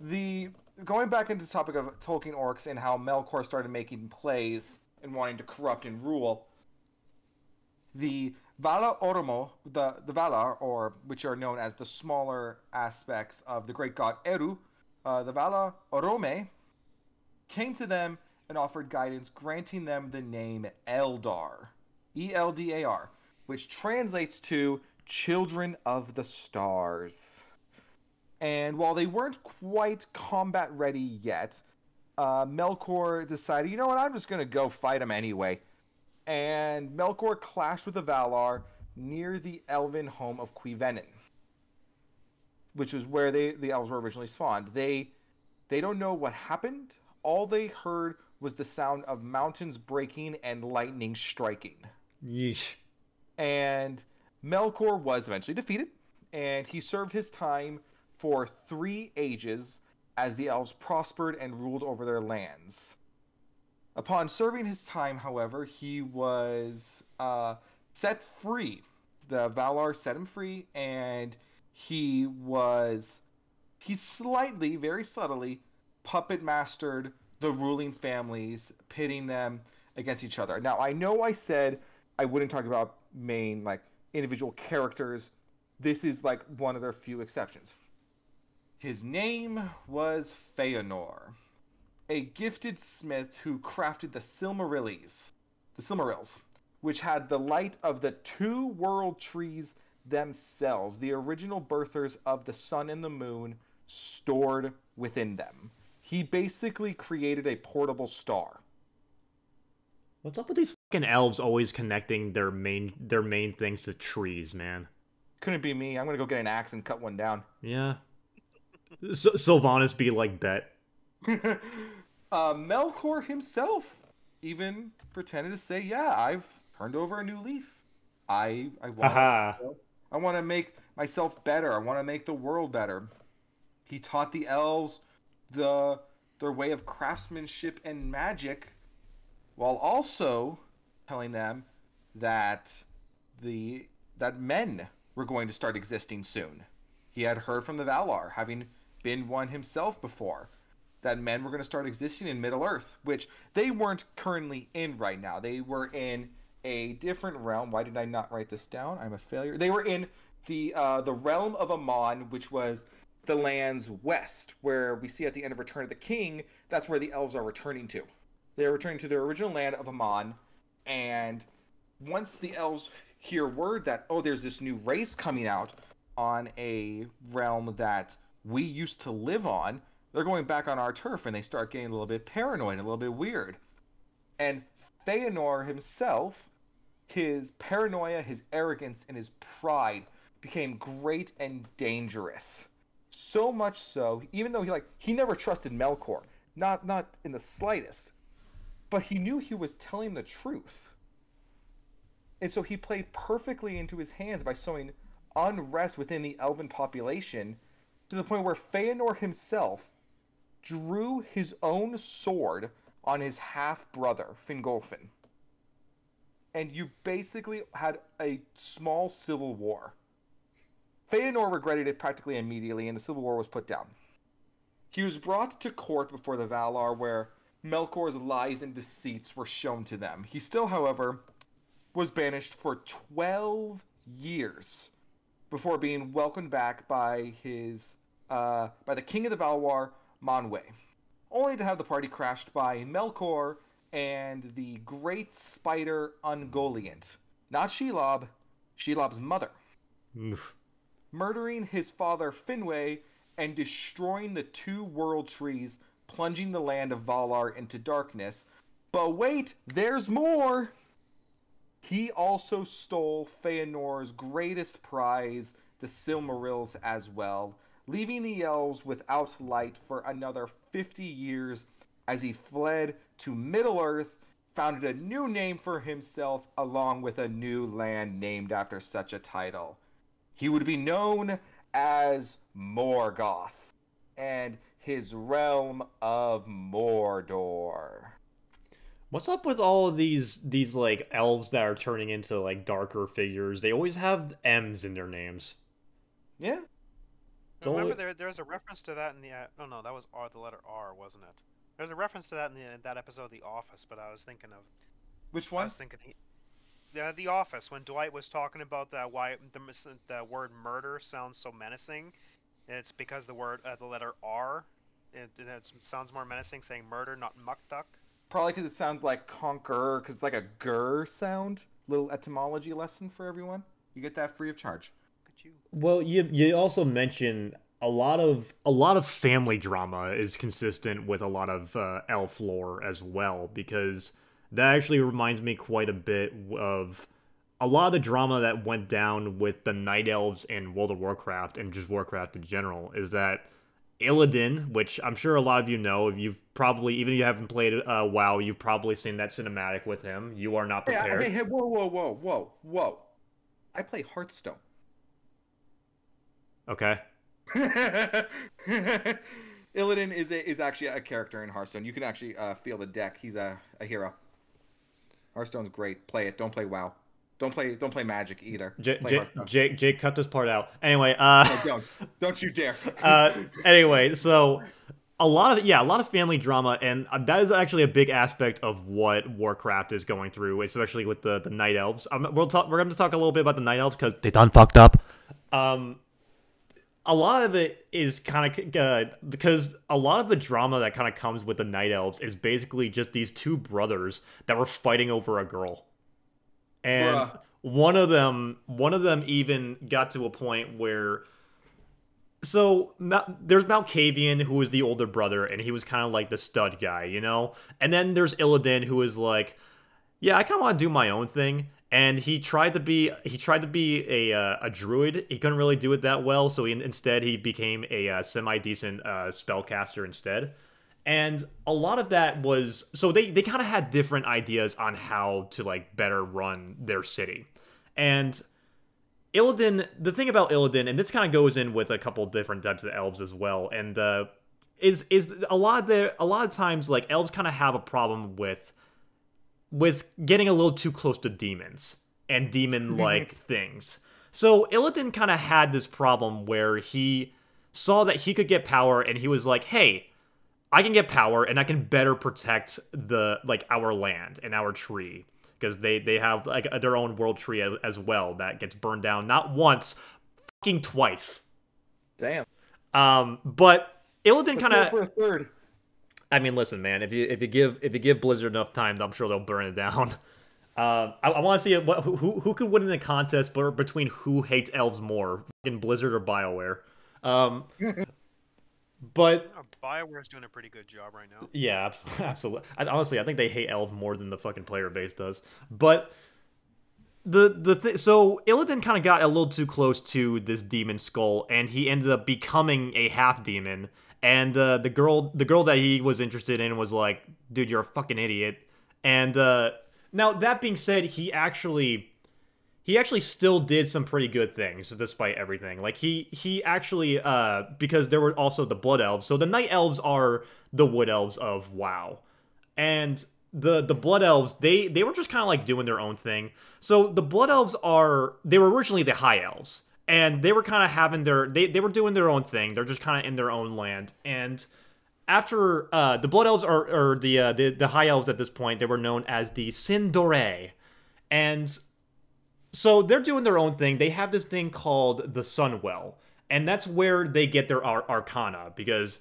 the going back into the topic of Tolkien orcs and how Melkor started making plays and wanting to corrupt and rule. The Vala Orome, the the Valar, or which are known as the smaller aspects of the great god Eru, uh, the Vala Orome, came to them and offered guidance, granting them the name Eldar, E L D A R, which translates to Children of the Stars. And while they weren't quite combat ready yet, uh, Melkor decided, you know what, I'm just going to go fight them anyway. And Melkor clashed with the Valar near the elven home of Cuiviénen, which was where they, the elves were originally spawned. They, they don't know what happened. All they heard was the sound of mountains breaking and lightning striking Yeesh. and Melkor was eventually defeated, and he served his time for three ages as the elves prospered and ruled over their lands. Upon serving his time, however, he was uh, set free. The Valar set him free, and he was he slightly, very subtly, puppet mastered the ruling families, pitting them against each other. Now, I know I said I wouldn't talk about main like individual characters. This is like one of their few exceptions. His name was Feanor, a gifted smith who crafted the Silmarils, the Silmarils, which had the light of the two world trees themselves, the original birthers of the sun and the moon, stored within them. He basically created a portable star. What's up with these fucking elves always connecting their main their main things to trees, man? Couldn't be me. I'm gonna go get an axe and cut one down. Yeah. So, Sylvanas be like bet. uh, Melkor himself even pretended to say, "Yeah, I've turned over a new leaf. I I want Haha. I want to make myself better. I want to make the world better." He taught the elves the their way of craftsmanship and magic, while also telling them that the that men were going to start existing soon. He had heard from the Valar, having been one himself before, that men were going to start existing in Middle Earth, which they weren't currently in right now. They were in a different realm. Why did I not write this down? I'm a failure. They were in the uh, the realm of Aman, which was the lands west, where we see at the end of Return of the King, that's where the elves are returning to. They're returning to their original land of Aman, and once the elves hear word that oh, there's this new race coming out on a realm that we used to live on, they're going back on our turf, and they start getting a little bit paranoid, a little bit weird. And Feanor himself, his paranoia, his arrogance, and his pride became great and dangerous. So much so, even though he like he never trusted Melkor, not not in the slightest, but he knew he was telling the truth. And so he played perfectly into his hands by sowing unrest within the elven population to the point where Feanor himself drew his own sword on his half brother, Fingolfin. And you basically had a small civil war. Feanor regretted it practically immediately, and the civil war was put down. He was brought to court before the Valar, where Melkor's lies and deceits were shown to them. He still, however, was banished for 12 years before being welcomed back by his uh, by the king of the Valar, Manwë, only to have the party crashed by Melkor and the great spider Ungoliant, not Shelob, Shelob's mother, murdering his father Finwë and destroying the two world trees, plunging the land of Valar into darkness. But wait, there's more! He also stole Feanor's greatest prize, the Silmarils, as well, leaving the elves without light for another 50 years as he fled to Middle Earth, founded a new name for himself, along with a new land named after such a title. He would be known as Morgoth and his realm of Mordor. What's up with all of these these like elves that are turning into like darker figures? They always have M's in their names. Yeah. I remember there there's a reference to that in the uh, oh no that was R the letter R wasn't it? There's a reference to that in the, that episode of The Office, but I was thinking of Which one? I was thinking he, the The Office when Dwight was talking about that why the the word murder sounds so menacing. It's because the word uh, the letter R it, it sounds more menacing saying murder not muckduck. Probably because it sounds like conqueror, because it's like a gur sound. Little etymology lesson for everyone. You get that free of charge. Look you. Well, you you also mentioned a lot of a lot of family drama is consistent with a lot of uh, elf lore as well because that actually reminds me quite a bit of a lot of the drama that went down with the night elves in World of Warcraft and just Warcraft in general is that Illidan, which I'm sure a lot of you know, if you've probably even if you haven't played uh, WoW, you've probably seen that cinematic with him. You are not Hey, I- prepared. hey, hey, whoa, whoa, whoa, whoa, whoa. I play Hearthstone. Okay. Illidan is a, is actually a character in Hearthstone. You can actually uh, feel the deck. He's a, a hero. Hearthstone's great. Play it. Don't play WoW. Don't play don't play Magic either. J- play J- Jake, Jake, cut this part out. Anyway, uh, No, don't don't you dare. uh, anyway, so a lot of yeah, a lot of family drama, and uh, that is actually a big aspect of what Warcraft is going through, especially with the the Night Elves. Um, we'll talk. We're going to talk a little bit about the Night Elves because they done fucked up. Um, a lot of it is kind of uh, because a lot of the drama that kind of comes with the Night Elves is basically just these two brothers that were fighting over a girl, and Bruh. one of them, one of them even got to a point where so there's Malkavian, who was the older brother, and he was kind of like the stud guy, you know. And then there's Illidan, who is like, yeah, I kind of want to do my own thing. And he tried to be he tried to be a uh, a druid. He couldn't really do it that well, so he, instead he became a uh, semi decent uh, spellcaster instead. And a lot of that was so they they kind of had different ideas on how to like better run their city. And Illidan, the thing about Illidan, and this kind of goes in with a couple different types of elves as well, and uh, is is a lot of the a lot of times like elves kind of have a problem with with getting a little too close to demons and demon like things. So Illidan kind of had this problem where he saw that he could get power, and he was like, "Hey, I can get power, and I can better protect the like our land and our tree." Because they, they have like their own world tree as, as well that gets burned down not once, fucking twice. Damn. Um, but Illidan kind of. for a third. I mean, listen, man. If you if you give if you give Blizzard enough time, I'm sure they'll burn it down. Um, I, I want to see what, who who could win in the contest, but between who hates elves more, in Blizzard or Bioware. Um, but Uh, Bioware's doing a pretty good job right now. yeah, absolutely. I, honestly, I think they hate elves more than the fucking player base does. But the the th- so Illidan kind of got a little too close to this demon skull, and he ended up becoming a half demon. And uh, the girl, the girl that he was interested in, was like, "Dude, you're a fucking idiot." And uh, now that being said, he actually he actually still did some pretty good things despite everything. Like he he actually uh because there were also the blood elves. So the night elves are the wood elves of WoW. And the the blood elves they they were just kind of like doing their own thing. So the blood elves are they were originally the high elves and they were kind of having their they they were doing their own thing. They're just kind of in their own land and after uh, the blood elves are or the, uh, the the high elves at this point they were known as the Sin'dorei, and so they're doing their own thing. They have this thing called the Sunwell, and that's where they get their ar- arcana because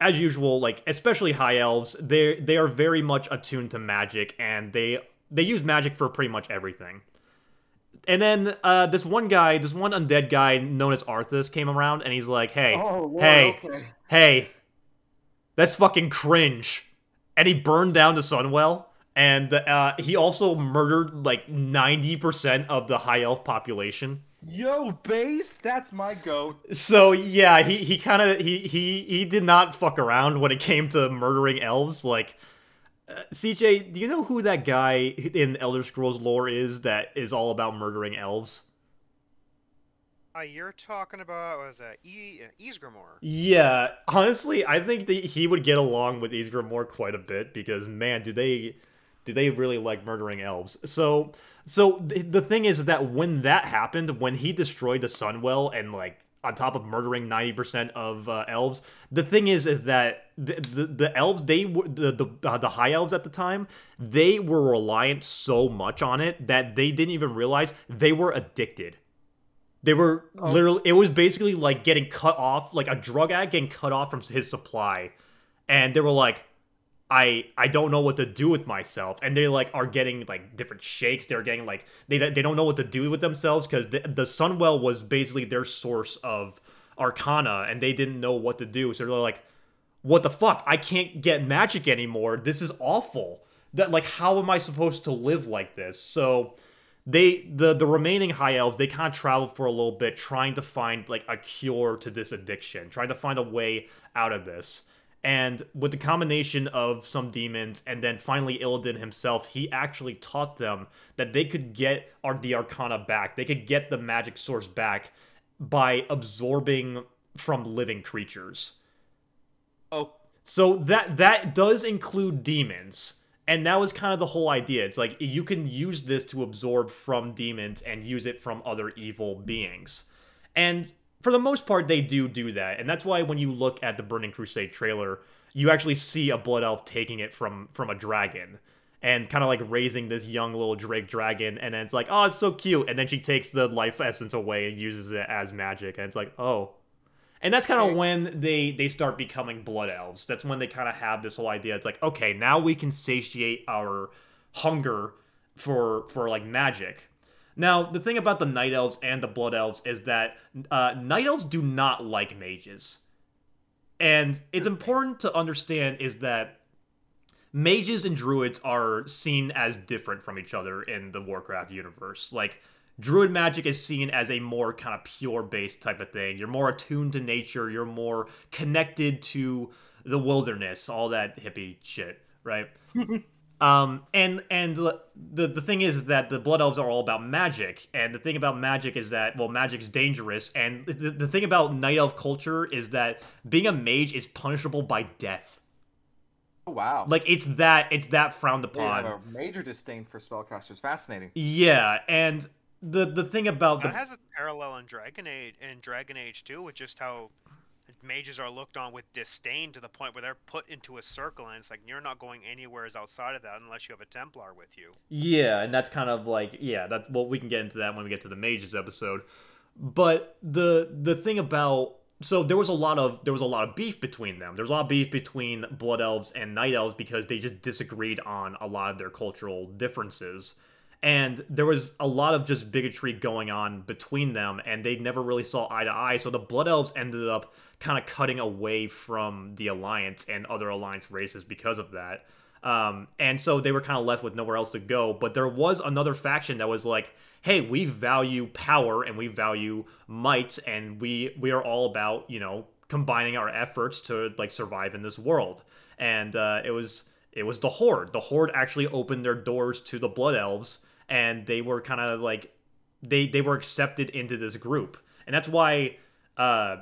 as usual, like especially high elves, they they are very much attuned to magic and they they use magic for pretty much everything. And then uh, this one guy, this one undead guy known as Arthas came around and he's like, "Hey, Oh, Lord, hey, okay. hey, that's fucking cringe. And he burned down the Sunwell, and uh, he also murdered like 90% of the high elf population. Yo, base, that's my goat. So yeah, he, he kind of he, he he did not fuck around when it came to murdering elves. Like, uh, CJ, do you know who that guy in Elder Scrolls lore is that is all about murdering elves? Uh, you're talking about was that e- uh, Ysgramor? Yeah, honestly, I think that he would get along with Ysgramor quite a bit because man, do they do they really like murdering elves? So so th- the thing is that when that happened, when he destroyed the Sunwell and like on top of murdering 90% of uh, elves, the thing is is that the, the, the elves they were the, the uh, the high elves at the time, they were reliant so much on it that they didn't even realize they were addicted. They were literally. It was basically like getting cut off, like a drug addict getting cut off from his supply, and they were like, "I I don't know what to do with myself," and they like are getting like different shakes. They're getting like they they don't know what to do with themselves because the, the Sunwell was basically their source of Arcana, and they didn't know what to do. So they're like, "What the fuck? I can't get magic anymore. This is awful. That like, how am I supposed to live like this?" So they the the remaining high elves they kind of travel for a little bit trying to find like a cure to this addiction trying to find a way out of this and with the combination of some demons and then finally Illidan himself he actually taught them that they could get our, the arcana back they could get the magic source back by absorbing from living creatures Oh, so that that does include demons. And that was kind of the whole idea. It's like you can use this to absorb from demons and use it from other evil beings. And for the most part, they do do that. And that's why when you look at the Burning Crusade trailer, you actually see a blood elf taking it from from a dragon and kind of like raising this young little drake dragon and then it's like oh it's so cute and then she takes the life essence away and uses it as magic and it's like oh and that's kind of when they they start becoming blood elves. That's when they kind of have this whole idea. It's like, okay, now we can satiate our hunger for for like magic. Now, the thing about the night elves and the blood elves is that uh, night elves do not like mages, and it's important to understand is that mages and druids are seen as different from each other in the Warcraft universe. Like druid magic is seen as a more kind of pure based type of thing. You're more attuned to nature, you're more connected to the wilderness, all that hippie shit, right? um and and the the thing is that the blood elves are all about magic and the thing about magic is that well magic's dangerous and the, the thing about night elf culture is that being a mage is punishable by death oh wow. like it's that it's that frowned They have upon a major disdain for spellcasters. Fascinating. yeah and the the thing about the That has a parallel in Dragon Age in Dragon Age too, with just how mages are looked on with disdain to the point where they're put into a circle, and it's like you're not going anywhere outside of that unless you have a Templar with you. Yeah, and that's kind of like yeah, that well we can get into that when we get to the mages episode. But the the thing about so there was a lot of there was a lot of beef between them. There was a lot of beef between blood elves and night elves because they just disagreed on a lot of their cultural differences. And there was a lot of just bigotry going on between them, and they never really saw eye to eye. So the Blood Elves ended up kind of cutting away from the Alliance and other Alliance races because of that. Um, and so they were kind of left with nowhere else to go. But there was another faction that was like, hey, we value power and we value might, and we we are all about you know combining our efforts to like survive in this world. And uh, it was it was the Horde. The Horde actually opened their doors to the Blood Elves, and they were kind of like they they were accepted into this group, and that's why. Uh,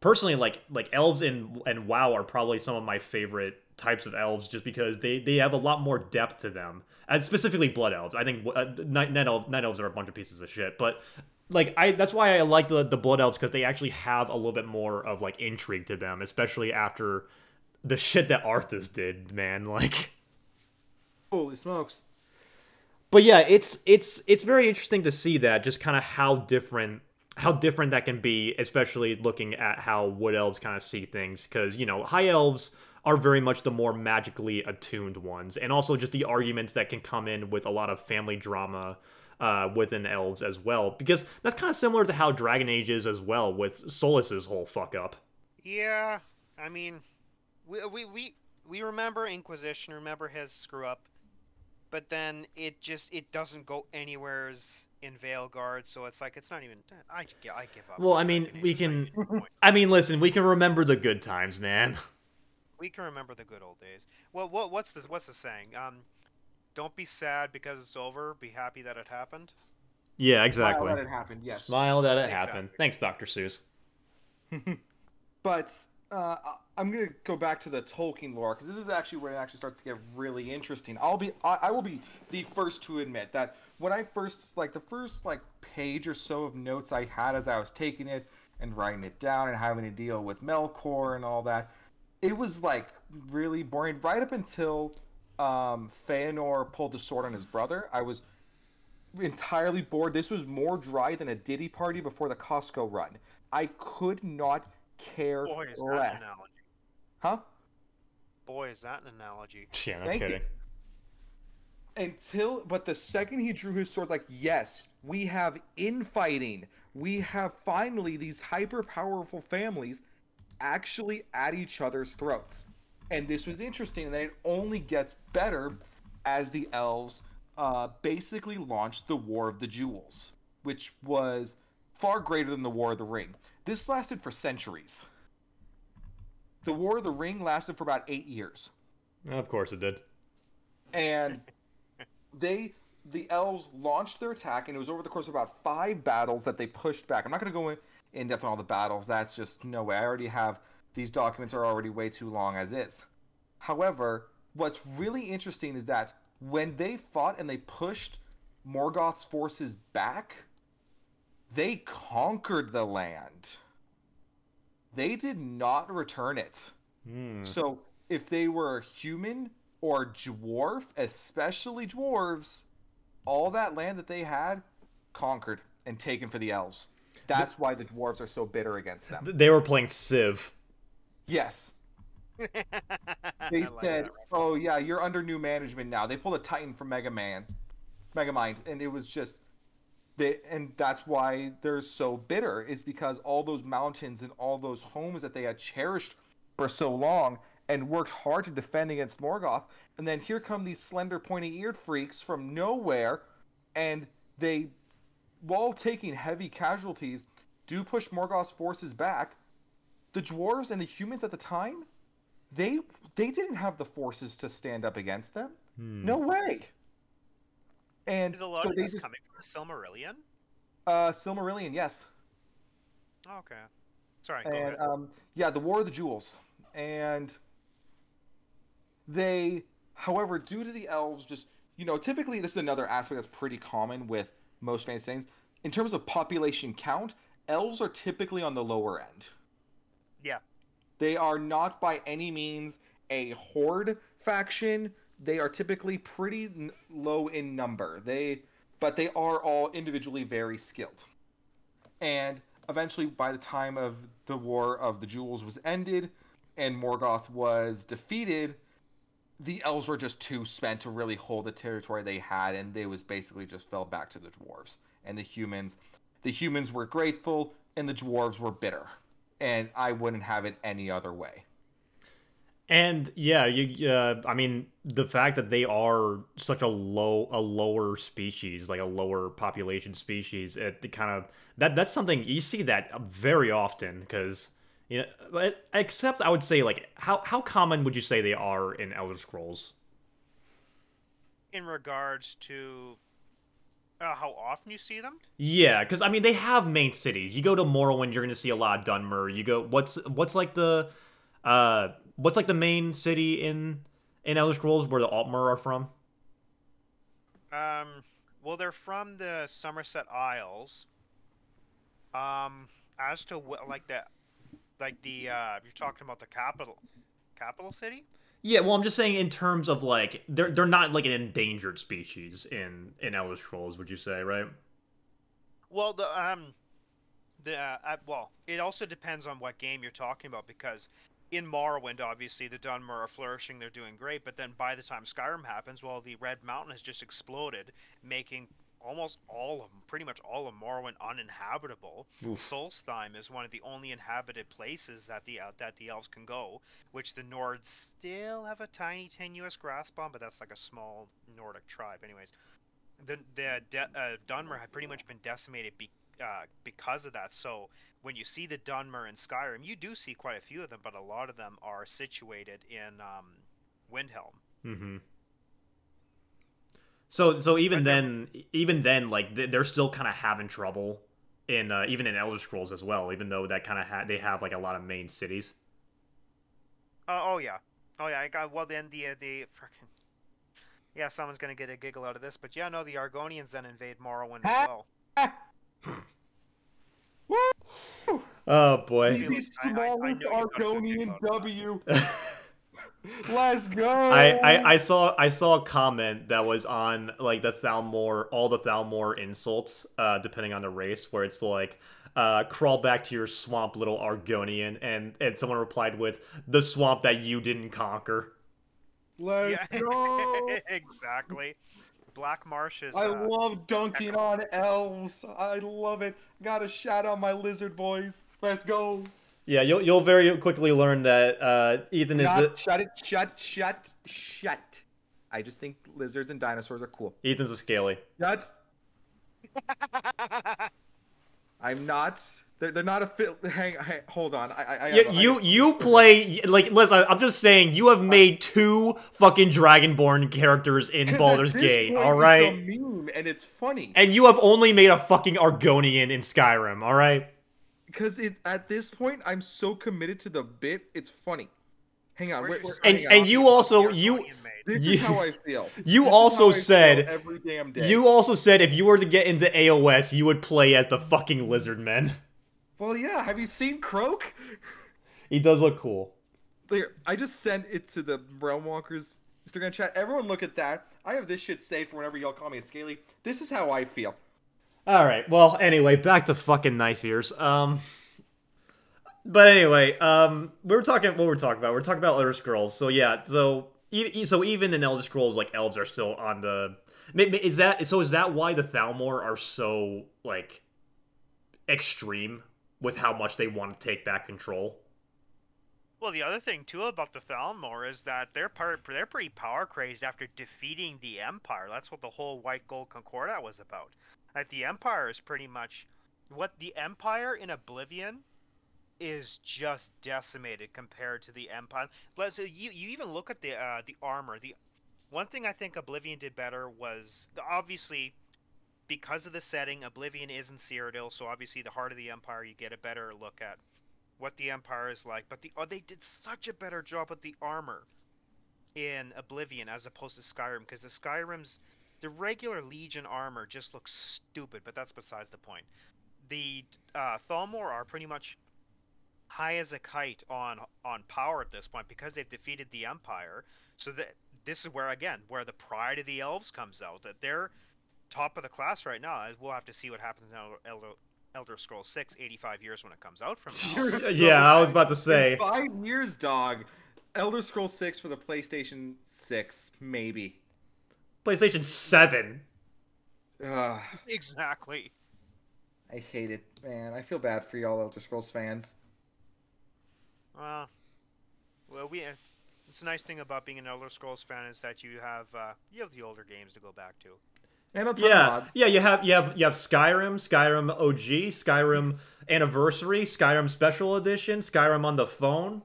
personally like like elves and and wow are probably some of my favorite types of elves just because they they have a lot more depth to them. And specifically blood elves. I think uh, night, night, night elves are a bunch of pieces of shit but like i that's why i like the, the blood elves because they actually have a little bit more of like intrigue to them especially after the shit that arthas did man like holy smokes but yeah it's it's it's very interesting to see that just kind of how different how different that can be especially looking at how wood elves kind of see things because you know high elves are very much the more magically attuned ones, and also just the arguments that can come in with a lot of family drama uh, within elves as well, because that's kind of similar to how Dragon Age is as well, with Solas's whole fuck up. Yeah, I mean, we we we, we remember Inquisition, remember his screw up, but then it just it doesn't go anywheres in Veilguard, so it's like it's not even. I I give up. Well, I mean, we can. I mean, listen, we can remember the good times, man. we can remember the good old days. Well, what what's this? What's the saying? Um, don't be sad because it's over. Be happy that it happened. Yeah, exactly. Smile that it happened. Yes. Smile that it exactly. happened. Thanks, Dr. Seuss. but uh, I'm gonna go back to the Tolkien lore because this is actually where it actually starts to get really interesting. I'll be I, I will be the first to admit that when I first like the first like page or so of notes I had as I was taking it and writing it down and having to deal with Melkor and all that it was like really boring right up until um, Feanor pulled the sword on his brother. I was entirely bored. This was more dry than a Diddy party before the Costco run. I could not care Boy, is less. that an analogy. Huh? Boy, is that an analogy. Yeah, no Thank kidding. You. Until, but the second he drew his sword, like, yes, we have infighting. We have finally these hyper powerful families actually at each other's throats. And this was interesting, and then it only gets better as the elves uh, basically launched the War of the Jewels, which was far greater than the War of the Ring. This lasted for centuries. The War of the Ring lasted for about eight years. Of course it did. And they, the elves launched their attack, and it was over the course of about five battles that they pushed back. I'm not going to go in in depth on all the battles. That's just no way. I already have these documents are already way too long as is. However, what's really interesting is that when they fought and they pushed Morgoth's forces back, they conquered the land. They did not return it. Mm. So if they were human or dwarf, especially dwarves, all that land that they had conquered and taken for the elves. That's why the dwarves are so bitter against them. They were playing Civ. Yes. They said, that. "Oh yeah, you're under new management now." They pulled a Titan from Mega Man, Mega Mind, and it was just they, and that's why they're so bitter is because all those mountains and all those homes that they had cherished for so long and worked hard to defend against Morgoth, and then here come these slender, pointy-eared freaks from nowhere, and they, while taking heavy casualties, do push Morgoth's forces back. The dwarves and the humans at the time, they they didn't have the forces to stand up against them. Hmm. No way. And Is a lot so of this just coming from the Silmarillion? uh Silmarillion, yes. Okay. Sorry, and um, yeah, the War of the Jewels, and they, however, due to the elves, just you know, typically this is another aspect that's pretty common with most fantasy things. In terms of population count, elves are typically on the lower end. yeah. They are not by any means a horde faction. They are typically pretty n- low in number. They, but they are all individually very skilled. And eventually, by the time of the War of the Jewels was ended, and Morgoth was defeated, the elves were just too spent to really hold the territory they had, and they was basically just fell back to the dwarves and the humans. The humans were grateful, and the dwarves were bitter, and I wouldn't have it any other way. And yeah, you uh, I mean the fact that they are such a low a lower species, like a lower population species, it, kind of that that's something you see that very often because you know, except I would say like how how common would you say they are in Elder Scrolls? In regards to uh, how often you see them? Yeah, because I mean they have main cities. You go to Morrowind, you're gonna see a lot of Dunmer. You go what's what's like the uh what's like the main city in in Elder Scrolls where the Altmer are from? Um, well, they're from the Summerset Isles. Um, as to what, like the, like the, uh, you're talking about the capital, capital city. Yeah, well, I'm just saying in terms of like they're they're not like an endangered species in in Elder Scrolls, would you say, right? Well, the um, the uh, well, it also depends on what game you're talking about because in Morrowind, obviously, the Dunmer are flourishing, they're doing great, but then by the time Skyrim happens, well, the Red Mountain has just exploded, making almost all of them, pretty much all of Morrowind uninhabitable. Oof. Solstheim is one of the only inhabited places that the uh, that the elves can go, which the Nords still have a tiny, tenuous grasp on, but that's like a small Nordic tribe. Anyways, the the de- uh, Dunmer had pretty much been decimated be- uh, because of that. So when you see the Dunmer in Skyrim, you do see quite a few of them, but a lot of them are situated in um, Windhelm. Mm-hmm. So, so even then, even then, like they're still kind of having trouble in uh, even in Elder Scrolls as well. Even though that kind of ha- they have like a lot of main cities. Uh, oh yeah, oh yeah. I got well then the uh, the freaking yeah. Someone's gonna get a giggle out of this, but yeah, no, the Argonians then invade Morrowind as well. Oh boy. The, the smallest Argonian W. Let's go. I, I, I saw I saw a comment that was on like the Thalmor all the Thalmor insults, uh, depending on the race, where it's like uh, crawl back to your swamp, little Argonian, and and someone replied with the swamp that you didn't conquer. Let's yeah. go. exactly. Black Marsh is. I uh, love dunking echo. on elves. I love it. Got a shout out my lizard boys. Let's go. Yeah, you'll you'll very quickly learn that uh, Ethan is. The... Shut it! Shut! Shut! Shut! I just think lizards and dinosaurs are cool. Ethan's a scaly. Shut. I'm not. They're, they're not a fit. Hang, hang, hold on. I, I, yeah, you I, you play like listen. I'm just saying you have made two fucking Dragonborn characters in Baldur's Gate. All right, meme and it's funny. And you have only made a fucking Argonian in Skyrim. All right. Because it at this point I'm so committed to the bit. It's funny. Hang on. Wait, and and you also you. This you, is how I feel. You this also said every damn day. You also said if you were to get into AOS, you would play as the fucking lizard men. Well, yeah. Have you seen Kroak? He does look cool. There, I just sent it to the Realm Walkers Instagram chat. Everyone, look at that. I have this shit saved for whenever y'all call me a scaly. This is how I feel. All right. Well, anyway, back to fucking knife ears. Um, but anyway, um, we were talking. What we're talking about? We're talking about Elder Scrolls. So yeah. So so even in Elder Scrolls, like elves are still on the. Is that so? Is that why the Thalmor are so like extreme with how much they want to take back control. Well, the other thing too about the Thalmor is that they're part they're pretty power crazed after defeating the Empire. That's what the whole White Gold Concordat was about. Like the Empire is pretty much what the Empire in Oblivion is just decimated compared to the Empire. But so you you even look at the uh, the armor. The one thing I think Oblivion did better was obviously because of the setting, Oblivion is in Cyrodiil, so obviously the heart of the Empire, you get a better look at what the Empire is like. But the oh, they did such a better job with the armor in Oblivion as opposed to Skyrim, because the Skyrim's the regular Legion armor just looks stupid, but that's besides the point. The uh, Thalmor are pretty much high as a kite on on power at this point because they've defeated the Empire. So that this is where again where the pride of the elves comes out that they're top of the class right now. We'll have to see what happens in Elder, Elder Scrolls 6 85 years when it comes out from now. So yeah, I was about to say. In five years, dog. Elder Scrolls 6 for the PlayStation 6, maybe. PlayStation 7. Ugh, exactly. I hate it, man. I feel bad for y'all Elder Scrolls fans. Well, well, we. It's a nice thing about being an Elder Scrolls fan is that you have uh, you have the older games to go back to. And a ton Yeah, mod. yeah. You have you have you have Skyrim, Skyrim OG, Skyrim Anniversary, Skyrim Special Edition, Skyrim on the phone,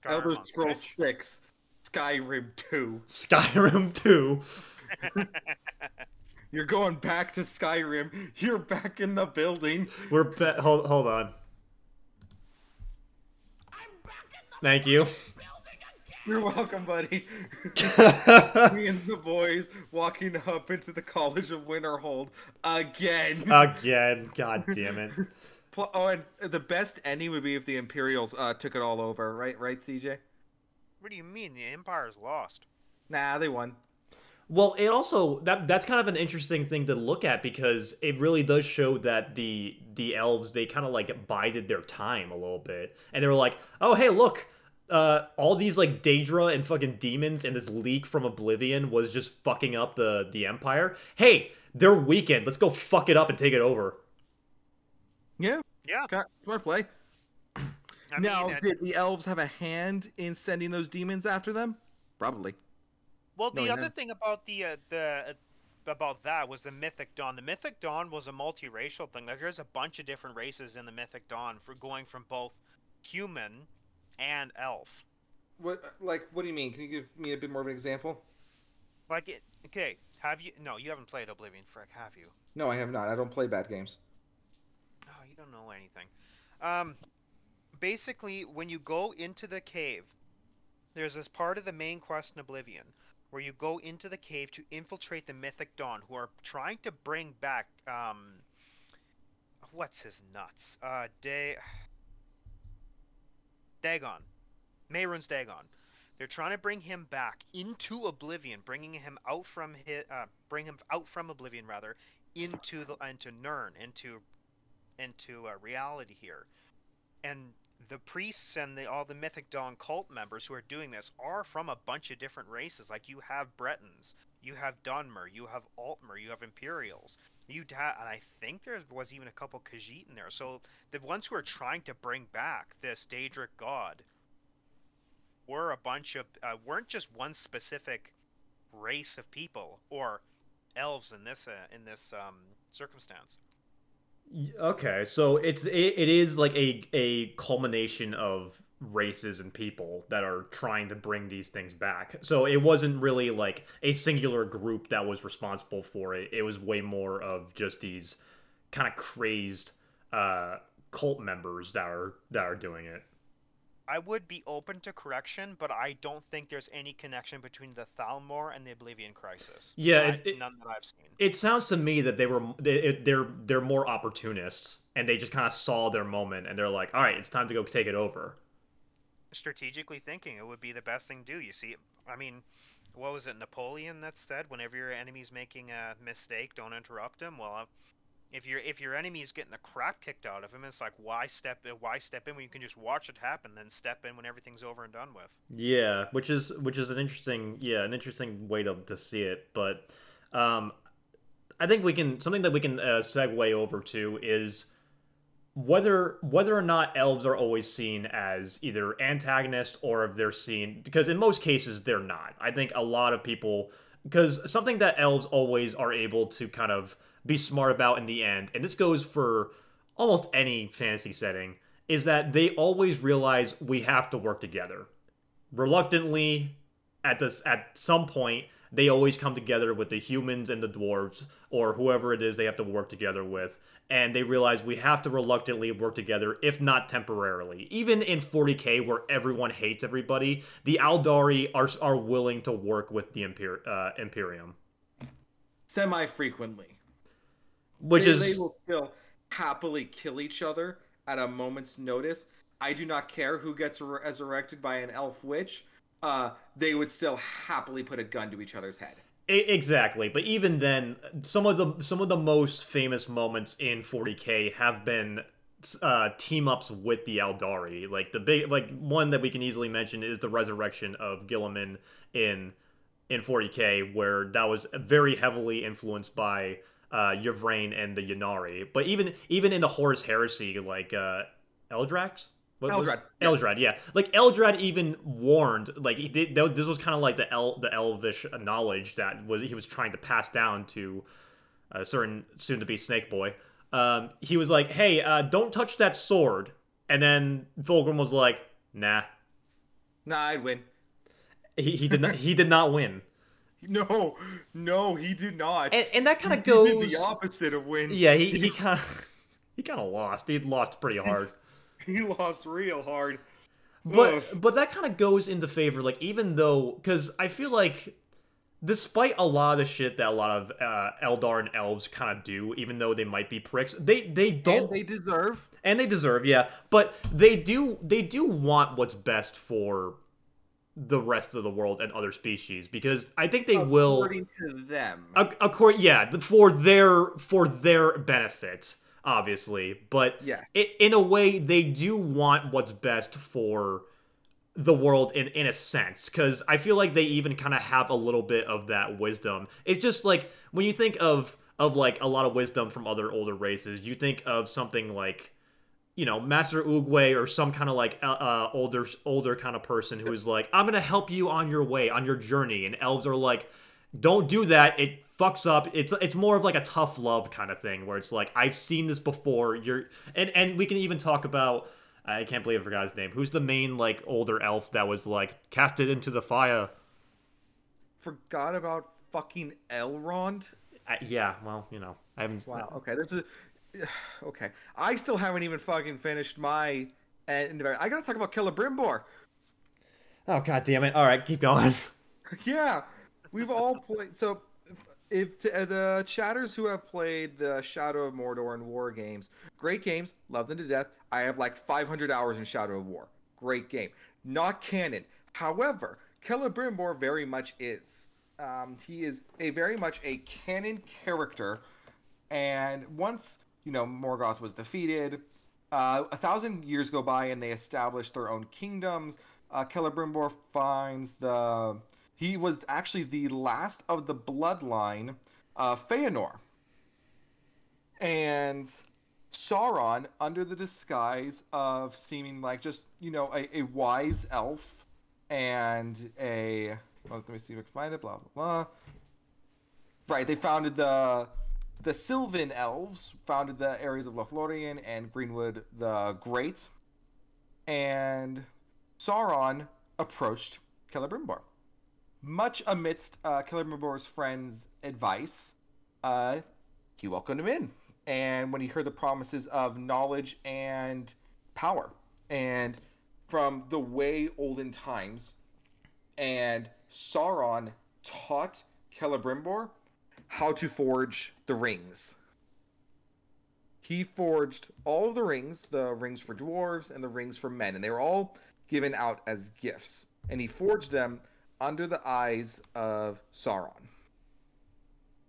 Skyrim Elder Scrolls 6, Skyrim 2. Skyrim 2. You're going back to Skyrim. You're back in the building. We're be- hold hold on. Thank you. You're welcome, buddy. Me and the boys walking up into the College of Winterhold again. Again, god damn it. Oh, and the best ending would be if the Imperials uh, took it all over, right? Right, CJ? What do you mean the Empire's lost? Nah, they won. Well, it also that that's kind of an interesting thing to look at because it really does show that the the elves they kind of like bided their time a little bit, and they were like, "Oh, hey, look, uh, all these like Daedra and fucking demons and this leak from Oblivion was just fucking up the the Empire. Hey, they're weakened. Let's go fuck it up and take it over." Yeah, Yeah. got- smart play. I now, mean, did the elves have a hand in sending those demons after them? Probably. Well, the he other didn't. thing about the uh, the uh, about that was the Mythic Dawn. The Mythic Dawn was a multiracial thing. Like there's a bunch of different races in the Mythic Dawn for going from both human and elf. What, like, what do you mean? Can you give me a bit more of an example? Like it. Okay, have you? No, you haven't played Oblivion, frick, have you? No, I have not. I don't play bad games. Oh, you don't know anything. Um, basically, when you go into the cave, there's this part of the main quest in Oblivion where you go into the cave to infiltrate the Mythic Dawn, who are trying to bring back um, what's his nuts? Uh, Da Dagon, Mehrunes Dagon. They're trying to bring him back into Oblivion, bringing him out from his, uh, bring him out from Oblivion rather into the into Nirn, into into uh, reality here. And the priests and the, all the Mythic Dawn cult members who are doing this are from a bunch of different races. Like you have Bretons, you have Dunmer, you have Altmer, you have Imperials. You ha- and I think there was even a couple Khajiit in there. So the ones who are trying to bring back this Daedric god were a bunch of uh, weren't just one specific race of people or elves in this uh, in this um, circumstance. Okay, so it's it, it is like a a culmination of races and people that are trying to bring these things back. So it wasn't really like a singular group that was responsible for it. It was way more of just these kind of crazed uh cult members that are that are doing it. I would be open to correction, but I don't think there's any connection between the Thalmor and the Oblivion Crisis. Yeah, it- it- none that I've seen. It sounds to me that they were they, they're they're more opportunists and they just kind of saw their moment and they're like, "All right, it's time to go take it over." Strategically thinking, it would be the best thing to do. You see, I mean, what was it, Napoleon that said, whenever your enemy's making a mistake, don't interrupt him? Well, if your if your enemy's getting the crap kicked out of him, it's like why step why step in when you can just watch it happen, then step in when everything's over and done with. Yeah, which is which is an interesting yeah an interesting way to, to see it, but um, I think we can something that we can uh, segue over to is whether whether or not elves are always seen as either antagonist or if they're seen because in most cases they're not. I think a lot of people because something that elves always are able to kind of be smart about in the end, and this goes for almost any fantasy setting, is that they always realize we have to work together reluctantly at this at some point they always come together with the humans and the dwarves or whoever it is they have to work together with and they realize we have to reluctantly work together if not temporarily even in 40k where everyone hates everybody the Aeldari are are willing to work with the Imper- uh, imperium Semi frequently. which they, is they will still happily kill each other at a moment's notice. I do not care who gets re- resurrected by an elf witch. Uh, they would still happily put a gun to each other's head. exactly, but even then, some of the some of the most famous moments in 40k have been uh, team ups with the Aeldari. Like the big, like one that we can easily mention is the resurrection of Guilliman in in 40k, where that was very heavily influenced by uh, Yvraine and the Ynnari. But even even in the Horus Heresy, like uh, Eldrax. What Eldrad. Was, Eldrad, yeah. Like Eldrad even warned, like he did. This was kind of like the el, the elvish knowledge that was he was trying to pass down to a certain soon to be Snake Boy. Um, he was like, "Hey, uh, don't touch that sword," and then Fulgrim was like, "Nah, nah, I'd win." He, he did not. he did not win. No, no, he did not. And, and that kind of goes the opposite of win. Yeah, he he kind of he kind of lost. He lost pretty hard. he lost real hard. But Ugh. but that kind of goes into favor. Like even though, because I feel like despite a lot of the shit that a lot of uh, Eldar and elves kind of do, even though they might be pricks, they they don't. And they deserve. And they deserve, yeah. But they do they do want what's best for the rest of the world and other species because I think they according will according to them. According, yeah, for their for their benefit, obviously. But yes. It, in a way, they do want what's best for the world in in a sense because I feel like they even kind of have a little bit of that wisdom. It's just like when you think of of like a lot of wisdom from other older races, you think of something like you know, Master Oogway or some kind of like uh, uh, older older kind of person who is like, I'm gonna help you on your way, on your journey, and elves are like, don't do that. It fucks up. It's it's more of like a tough love kind of thing where it's like, I've seen this before. You're and and we can even talk about. I can't believe I forgot his name. Who's the main like older elf that was like casted into the fire? Forgot about fucking Elrond. Uh, yeah, well, you know, I haven't. Wow. Okay, this is okay. I still haven't even fucking finished my end. I gotta talk about Celebrimbor. Oh god damn it! All right, keep going. yeah, we've all played. So, if to, uh, the chatters who have played the Shadow of Mordor and War games, great games, love them to death. I have like 500 hours in Shadow of War. Great game, not canon. However, Celebrimbor very much is. Um, he is a very much a canon character, and once you know, Morgoth was defeated. Uh, a thousand years go by and they establish their own kingdoms. Uh, Celebrimbor finds the. He was actually the last of the bloodline of Feanor. And Sauron, under the disguise of seeming like just, you know, a, a wise elf and a. Well, let me see if I can find it, blah, blah, blah. Right, they founded the the Sylvan elves founded the areas of Lothlorien and Greenwood the Great, and Sauron approached Celebrimbor. Much amidst uh, friends' advice, uh, he welcomed him in. And when he heard the promises of knowledge and power, and from the way olden times, and Sauron taught Celebrimbor how to forge the rings. He forged all of the rings, the rings for dwarves and the rings for men, and they were all given out as gifts. And he forged them under the eyes of Sauron.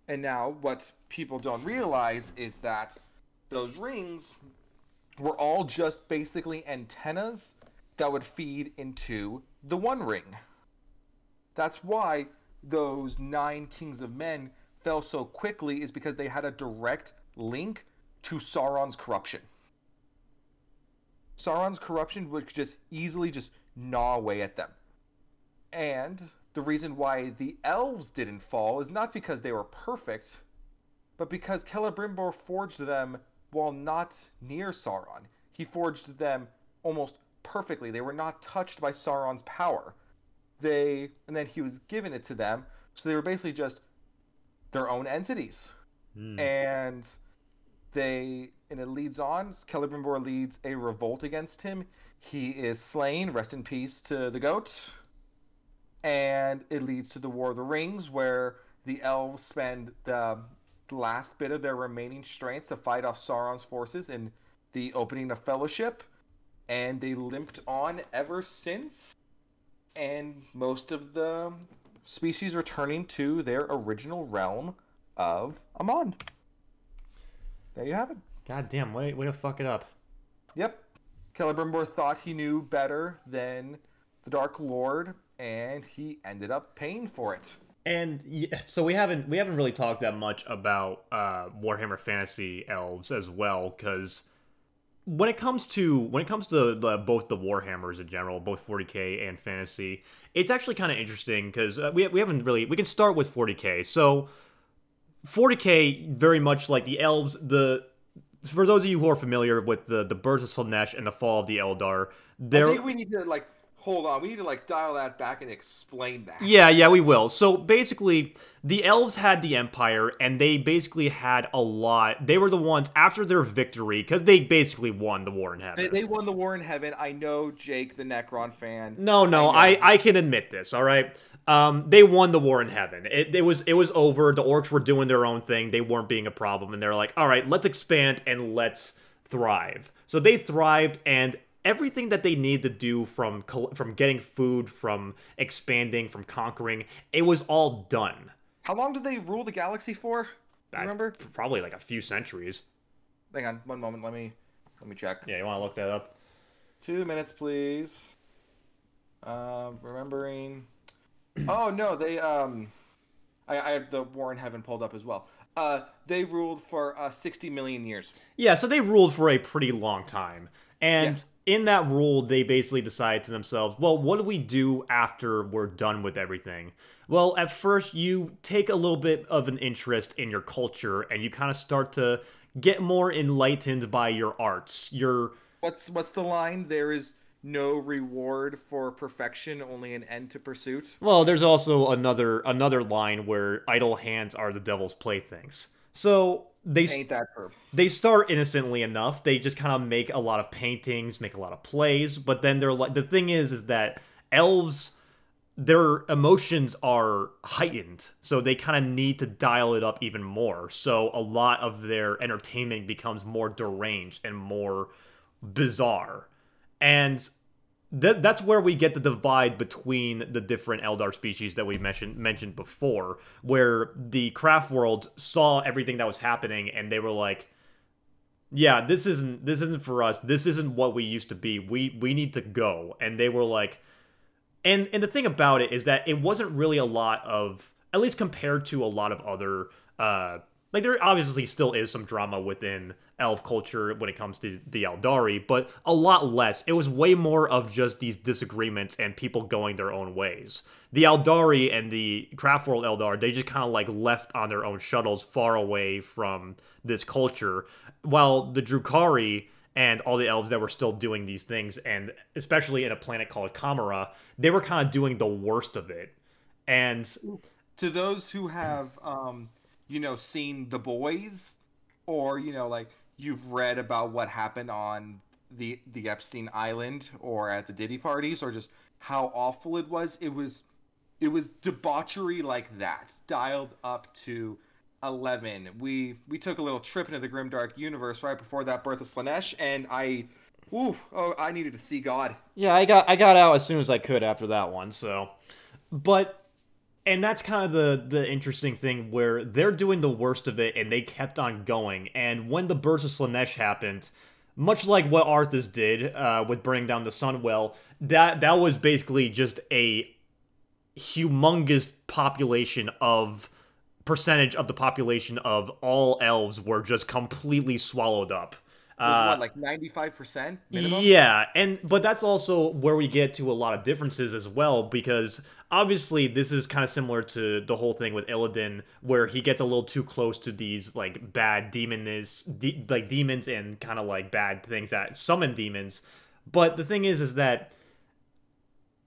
And now, what people don't realize is that those rings were all just basically antennas that would feed into the One Ring. That's why those nine kings of men fell so quickly is because they had a direct link to Sauron's corruption. Sauron's corruption would just easily just gnaw away at them. And the reason why the elves didn't fall is not because they were perfect, but because Celebrimbor forged them while not near Sauron. He forged them almost perfectly. They were not touched by Sauron's power. They and then he was given it to them, so they were basically just their own entities. Mm. And they and it leads on. Celebrimbor leads a revolt against him. He is slain. Rest in peace to the goat. And it leads to the War of the Rings, where the elves spend the last bit of their remaining strength to fight off Sauron's forces in the opening of Fellowship. And they limped on ever since. And most of the species returning to their original realm of Aman. There you have it. God damn, way, way to fuck it up. Yep. Celebrimbor thought he knew better than the Dark Lord, and he ended up paying for it. And yeah, so we haven't we haven't really talked that much about uh, Warhammer Fantasy elves as well, because when it comes to when it comes to the, both the Warhammers in general, both 40k and fantasy, it's actually kind of interesting because uh, we we haven't really we can start with 40k. So 40k very much like the elves the for those of you who are familiar with the the birth of Slaanesh and the fall of the Eldar, there I think we need to like hold on. We need to like dial that back and explain that. Yeah, yeah, we will. So basically, the elves had the empire, and they basically had a lot. They were the ones after their victory because they basically won the war in heaven. They, they won the war in heaven. I know Jake, the Necron fan. no, no, I. I, I can admit this. All right, um, they won the war in heaven. It, it was it was over. The orcs were doing their own thing. They weren't being a problem, and they're like, all right, let's expand and let's thrive. So they thrived, and everything that they needed to do from from getting food, from expanding, from conquering, it was all done. How long did they rule the galaxy for? I- remember? Probably like a few centuries. Hang on, one moment. Let me let me check. Yeah, you want to look that up? Two minutes, please. Um, remembering. Oh no, they um, I, I have the War in Heaven pulled up as well. Uh, they ruled for uh, sixty million years. Yeah, so they ruled for a pretty long time. And Yes. in that rule, they basically decide to themselves, well, what do we do after we're done with everything? Well, at first, you take a little bit of an interest in your culture and you kind of start to get more enlightened by your arts. Your What's what's the line? There is no reward for perfection, only an end to pursuit. Well, there's also another another line where idle hands are the devil's playthings. So they Ain't that they start innocently enough. They just kind of make a lot of paintings, make a lot of plays, but then they're like the thing is is that elves their emotions are heightened. So they kind of need to dial it up even more. So a lot of their entertainment becomes more deranged and more bizarre. And th- that's where we get the divide between the different Eldar species that we mentioned mentioned before, where the craft world saw everything that was happening and they were like, "Yeah, this isn't this isn't for us. This isn't what we used to be. We we need to go." And they were like, and and the thing about it is that it wasn't really a lot of, at least compared to a lot of other, uh, like there obviously still is some drama within elf culture when it comes to the Eldari, but a lot less. It was way more of just these disagreements and people going their own ways. The Eldari and the Craftworld Eldar, they just kind of like left on their own shuttles far away from this culture, while the Drukhari and all the elves that were still doing these things, and especially in a planet called Commorragh, they were kind of doing the worst of it. And to those who have um you know seen the boys or you know like you've read about what happened on the the epstein island or at the diddy parties or just how awful it was it was it was debauchery like that dialed up to 11 we we took a little trip into the grimdark universe right before that birth of Slaanesh and i oh, I needed to see God. Yeah, I got I got out as soon as I could after that one. So, but and that's kind of the the interesting thing where they're doing the worst of it and they kept on going. And when the burst of Slaanesh happened, much like what Arthas did uh, with burning down the Sunwell, that that was basically just a humongous population of percentage of the population of all elves were just completely swallowed up. Uh, what, like 95% minimum? yeah, and but that's also where we get to a lot of differences as well because obviously this is kind of similar to the whole thing with Illidan where he gets a little too close to these like bad demons de- like demons and kind of like bad things that summon demons. But the thing is is that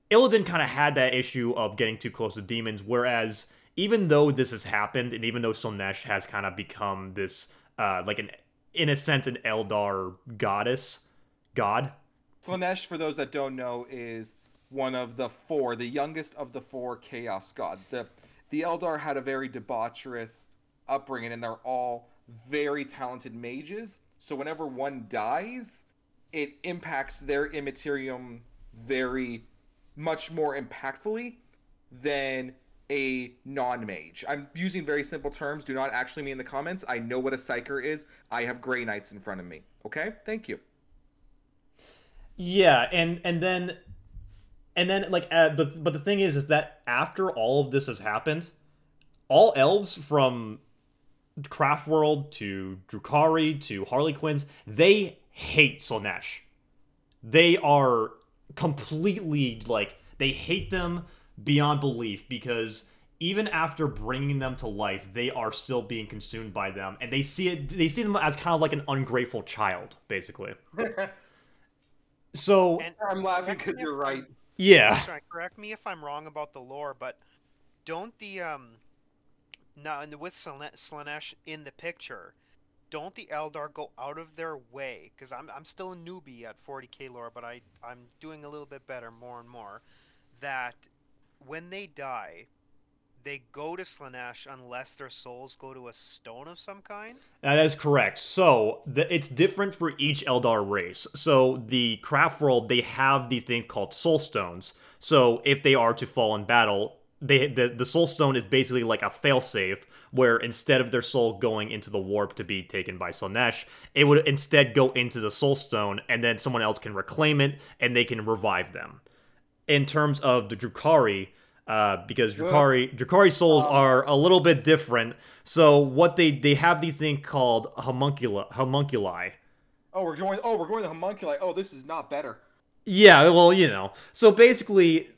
Illidan kind of had that issue of getting too close to demons whereas even though this has happened and even though Slaanesh has kind of become this uh like an in a sense an Eldar goddess god Slaanesh, for those that don't know, is one of the four, the youngest of the four Chaos gods. The the Eldar had a very debaucherous upbringing, and they're all very talented mages. So whenever one dies, it impacts their immaterium very much more impactfully than a non-mage. I'm using very simple terms. Do not actually me in the comments. I know what a psyker is. I have Grey Knights in front of me. Okay, thank you. Yeah, and and then and then like uh, but but the thing is is that after all of this has happened, all elves from Craft World to Drukari to Harlequins, they hate Slaanesh. They are completely like they hate them beyond belief because even after bringing them to life, they are still being consumed by them, and they see it. They see them as kind of like an ungrateful child, basically. so And I'm laughing because you're right. yeah, Sorry, correct me if I'm wrong about the lore, but don't the um now and with Slane- Slaanesh in the picture, don't the Eldar go out of their way? Because I'm I'm still a newbie at 40k lore, but I I'm doing a little bit better more and more. That when they die, they go to Slaanesh unless their souls go to a stone of some kind. that is correct. So the, it's different for each Eldar race. So the Craft World, they have these things called Soul Stones. So if they are to fall in battle, they the, the Soul Stone is basically like a failsafe where instead of their soul going into the warp to be taken by Slaanesh, it would instead go into the Soul Stone, and then someone else can reclaim it and they can revive them. In terms of the Drukhari, uh, because Drukhari Drukhari souls are a little bit different. So what they they have these things called homunculi homunculi. Oh, we're going. Oh, we're going to homunculi. Oh, this is not better. Yeah, well, you know. So basically,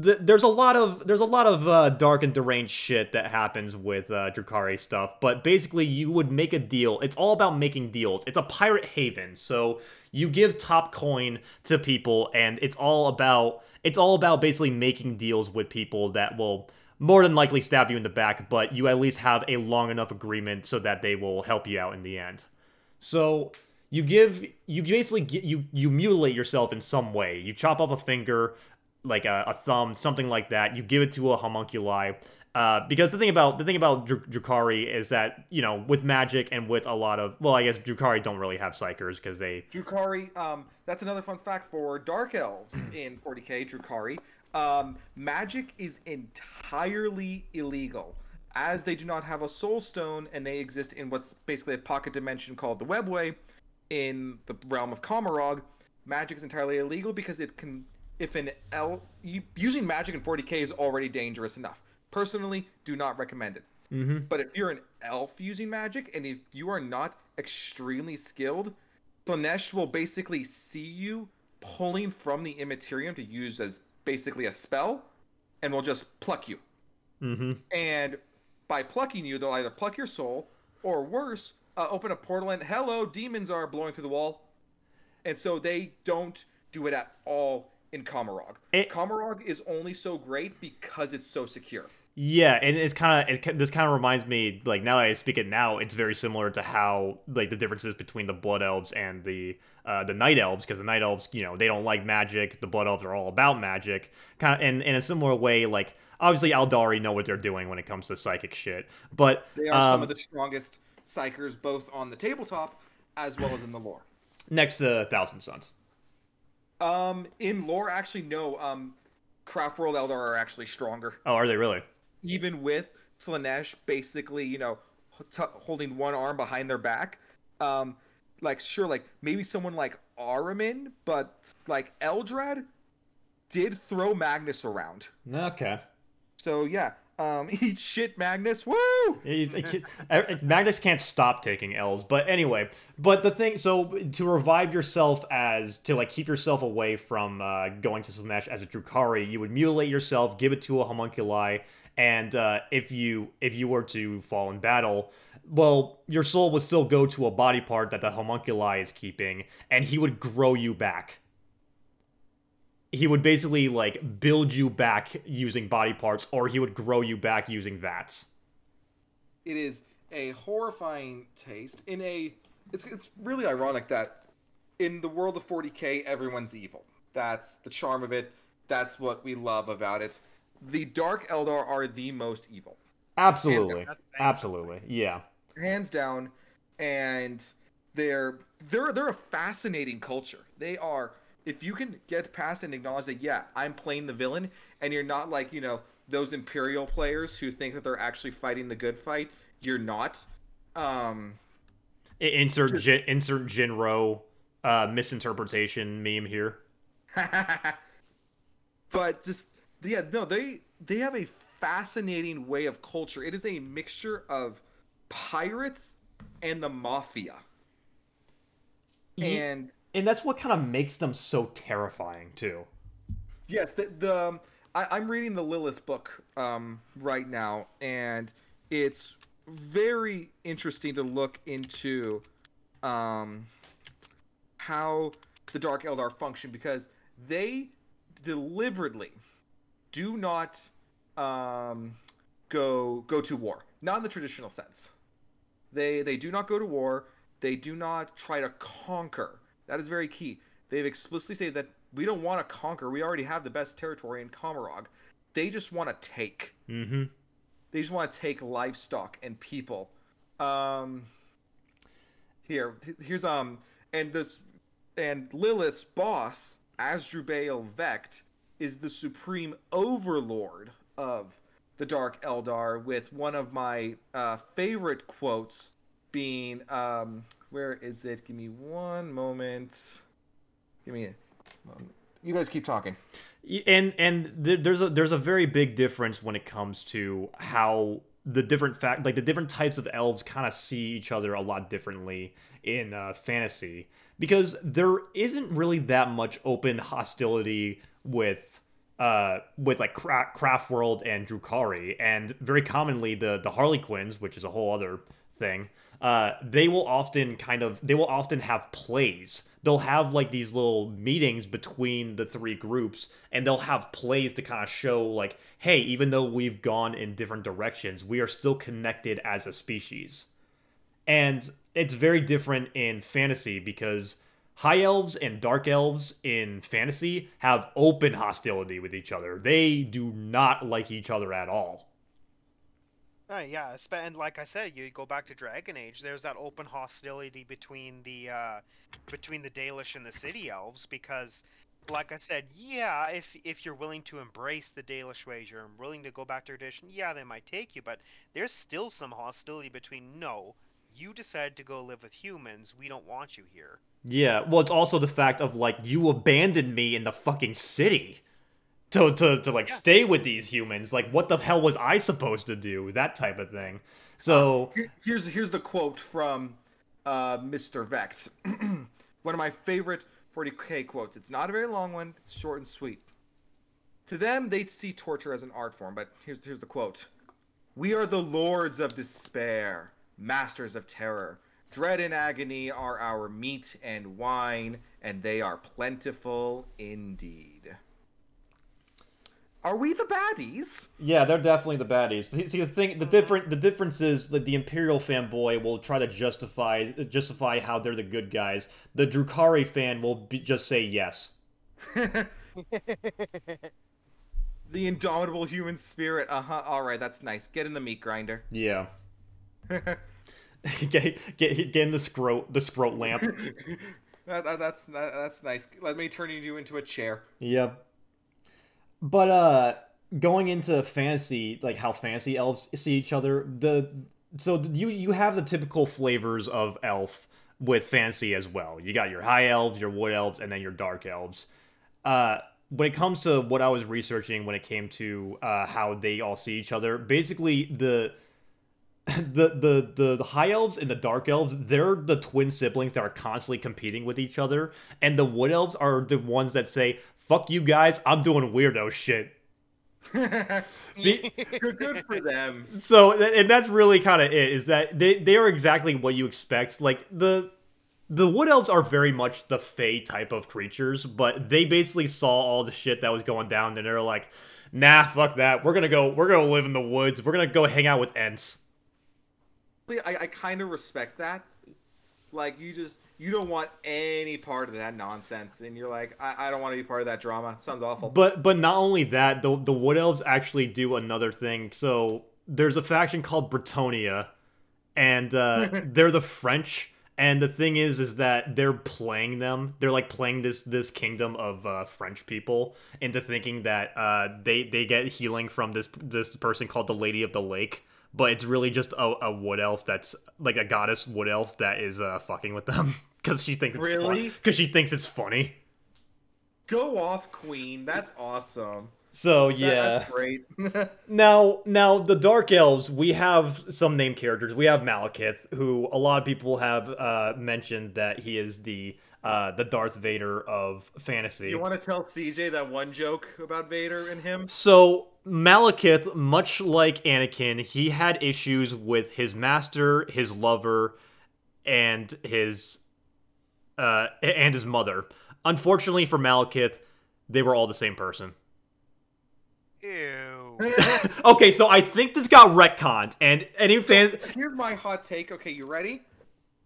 th- there's a lot of there's a lot of uh, dark and deranged shit that happens with uh, stuff. But basically, you would make a deal. It's all about making deals. It's a pirate haven, so you give top coin to people, and it's all about it's all about basically making deals with people that will more than likely stab you in the back, but you at least have a long enough agreement so that they will help you out in the end. So you give you basically get, you you mutilate yourself in some way. You chop off a finger, like a, a thumb, something like that. You give it to a homunculi. Uh, because the thing about the thing about Dru- Drukhari is that you know with magic and with a lot of well I guess Drukhari don't really have psykers because they Drukhari, um, that's another fun fact for Dark Elves in 40k, Drukhari. Um, magic is entirely illegal, as they do not have a soul stone and they exist in what's basically a pocket dimension called the Webway in the realm of Commorragh. Magic is entirely illegal because it can, if an L, using magic in 40k is already dangerous enough. Personally, do not recommend it. mm-hmm. But if you're an elf using magic and if you are not extremely skilled, Slaanesh will basically see you pulling from the Immaterium to use as basically a spell and will just pluck you. Mm-hmm. And by plucking you, they'll either pluck your soul or worse, uh, open a portal and hello, demons are blowing through the wall. And so they don't do it at all in Commorragh. It- Commorragh is only so great because it's so secure. Yeah, and it's kind of it, this kind of reminds me like now I speak it now, it's very similar to how like the differences between the blood elves and the uh, the night elves because the night elves you know they don't like magic, the blood elves are all about magic. Kind of and in a similar way, like obviously Aeldari know what they're doing when it comes to psychic shit, but They are some um, of the strongest psykers, both on the tabletop as well as in the lore. next to Thousand Sons. Um, in lore, actually, no. Um, Craft World Eldar are actually stronger, Oh, are they really? even with Slaanesh basically, you know, t- holding one arm behind their back. Um, like sure, like maybe someone like Ahriman, but like Eldrad did throw Magnus around. Okay. So yeah, um, eat shit, Magnus. Woo! Magnus can't stop taking L's, but anyway. But the thing, so to revive yourself as to like keep yourself away from uh, going to Slaanesh as a Drukhari, you would mutilate yourself, give it to a homunculi, and uh, if you if you were to fall in battle, well, your soul would still go to a body part that the homunculi is keeping, and he would grow you back. He would basically like build you back using body parts, or he would grow you back using vats. it is a horrifying taste in a it's it's really ironic that in the world of 40k everyone's evil that's the charm of it that's what we love about it the dark eldar are the most evil Absolutely. That's saying Absolutely. Yeah. hands down and they're they're they're a fascinating culture they are if you can get past and acknowledge that yeah i'm playing the villain and you're not like you know those Imperial players who think that they're actually fighting the good fight. You're not. Um, insert Jin, insert Jinro uh, misinterpretation meme here. but just yeah, no, they they have a fascinating way of culture. It is a mixture of pirates and the mafia. And and that's what kind of makes them so terrifying too. Yes, the, the um, I, am reading the Lilith book um, right now, and it's very interesting to look into um, how the Dark Eldar function because they deliberately do not um, go go to war, not in the traditional sense. They they do not go to war. They do not try to conquer. That is very key. They've explicitly said that we don't want to conquer. We already have the best territory in Commorragh. They just want to take. Mm-hmm. They just want to take livestock and people. Um, here, here's um, and this, and Lilith's boss, Asdrubael Vect, is the supreme overlord of the Dark Eldar. With one of my uh, favorite quotes being, um, where is it? Give me one moment. Give me. A, moment. you guys keep talking. And and there's a there's a very big difference when it comes to how the different fact like the different types of elves kind of see each other a lot differently in uh, fantasy because there isn't really that much open hostility with uh, with like Cra- Craft World and Drukhari, and very commonly the the Harlequins, which is a whole other thing. Uh, they will often kind of they will often have plays. They'll have like these little meetings between the three groups and they'll have plays to kind of show like hey even though we've gone in different directions we are still connected as a species. And it's very different in fantasy because high elves and dark elves in fantasy have open hostility with each other. They do not like each other at all uh, yeah, and like I said, you go back to Dragon Age. There's that open hostility between the uh, between the Dalish and the City Elves because, like I said, yeah, if if you're willing to embrace the Dalish ways, you're willing to go back to tradition. Yeah, they might take you, but there's still some hostility between. No, you decide to go live with humans. We don't want you here. Yeah, well, it's also the fact of like you abandoned me in the fucking city to to, to like yeah. stay with these humans. Like, what the hell was I supposed to do? That type of thing. So uh, here's here's the quote from uh, Mr. Vect. one of my favorite 40k quotes. It's not a very long one. It's short and sweet. To them, they see torture as an art form. But here's here's the quote: "We are the lords of despair, masters of terror." Dread and agony are our meat and wine, and they are plentiful indeed. Are we the baddies? Yeah, they're definitely the baddies. See, the thing, the different, the difference is that the Imperial fanboy will try to justify justify how they're the good guys. The Drukhari fan will be, just say yes. the indomitable human spirit. Uh huh. All right, that's nice. Get in the meat grinder. Yeah. get, get get in the scrot the scrot lamp. that, that, that's that, that's nice. Let me turn you into a chair. Yep. But uh going into fantasy, like how fantasy elves see each other, the so you you have the typical flavors of elf with fantasy as well. You got your high elves, your wood elves, and then your dark elves. Uh, when it comes to what I was researching, when it came to uh, how they all see each other, basically the the, the the the high elves and the dark elves they're the twin siblings that are constantly competing with each other and the wood elves are the ones that say fuck you guys, I'm doing weirdo shit. Be- good for them. So, and that's really kind of it. Is that they they are exactly what you expect. Like the the wood elves are very much the fey type of creatures, but they basically saw all the shit that was going down, and they're like, "Nah, fuck that. We're gonna go. We're gonna live in the woods. We're gonna go hang out with Ents." I, I kind of respect that. Like you just you don't want any part of that nonsense, and you're like, I, I don't want to be part of that drama. It sounds awful. But but not only that, the the Wood Elves actually do another thing. So there's a faction called Bretonnia, and uh, they're the French, And the thing is, is that they're playing them. They're like playing this this kingdom of uh, French people into thinking that uh, they they get healing from this this person called the Lady of the Lake, but it's really just a, a wood elf that's like a goddess wood elf that is uh, fucking with them because she thinks it's Really? because she thinks it's funny. Go off, Queen. That's awesome. So That- yeah. that's great. Now, now the Dark Elves, we have some named characters. We have Malekith, who a lot of people have uh, mentioned that he is the uh, the Darth Vader of fantasy. you want to tell CJ that one joke about Vader and him? So Malekith, much like Anakin, he had issues with his master, his lover, and his uh, and his mother. Unfortunately for Malekith, they were all the same person. Ew. Okay, so I think this got retconned, and any fans. Here's my hot take. Okay, you ready?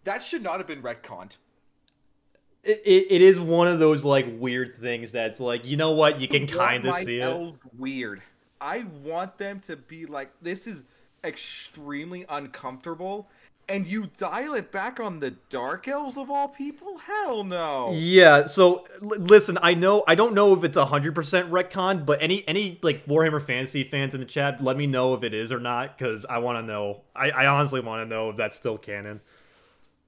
That should not have been retconned. it, it, it is one of those like weird things that's like you know what you can kind of see it elves weird. I want them to be like this is extremely uncomfortable, and you dial it back on the dark elves of all people. Hell no. yeah so l- listen i know i don't know if it's 100% retcon but any any like warhammer fantasy fans in the chat let me know if it is or not because i want to know I, I honestly want to know if that's still canon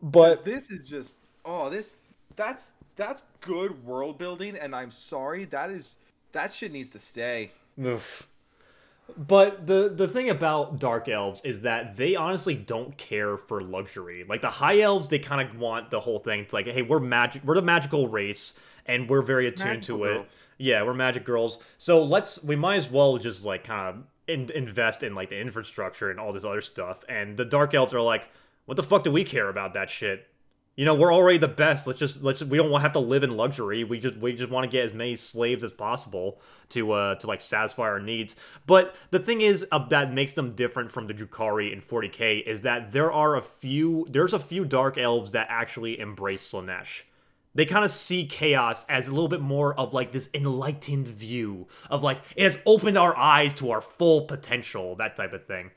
but This is just oh this that's that's good world building, and I'm sorry that is that shit needs to stay. Oof. But the the thing about dark elves is that they honestly don't care for luxury. Like the high elves, they kind of want the whole thing. It's like, hey, we're magic, we're the magical race, and we're very attuned Magical to it. girls. Yeah, we're magic girls. So let's we might as well just like kind of in, invest in like the infrastructure and all this other stuff. And the dark elves are like, what the fuck do we care about that shit? You know, we're already the best. Let's just let's we don't have to live in luxury. We just we just want to get as many slaves as possible to uh to like satisfy our needs. But the thing is uh, that makes them different from the Drukhari in 40k is that there are a few there's a few dark elves that actually embrace Slanesh. They kind of see chaos as a little bit more of like this enlightened view of like it has opened our eyes to our full potential, that type of thing.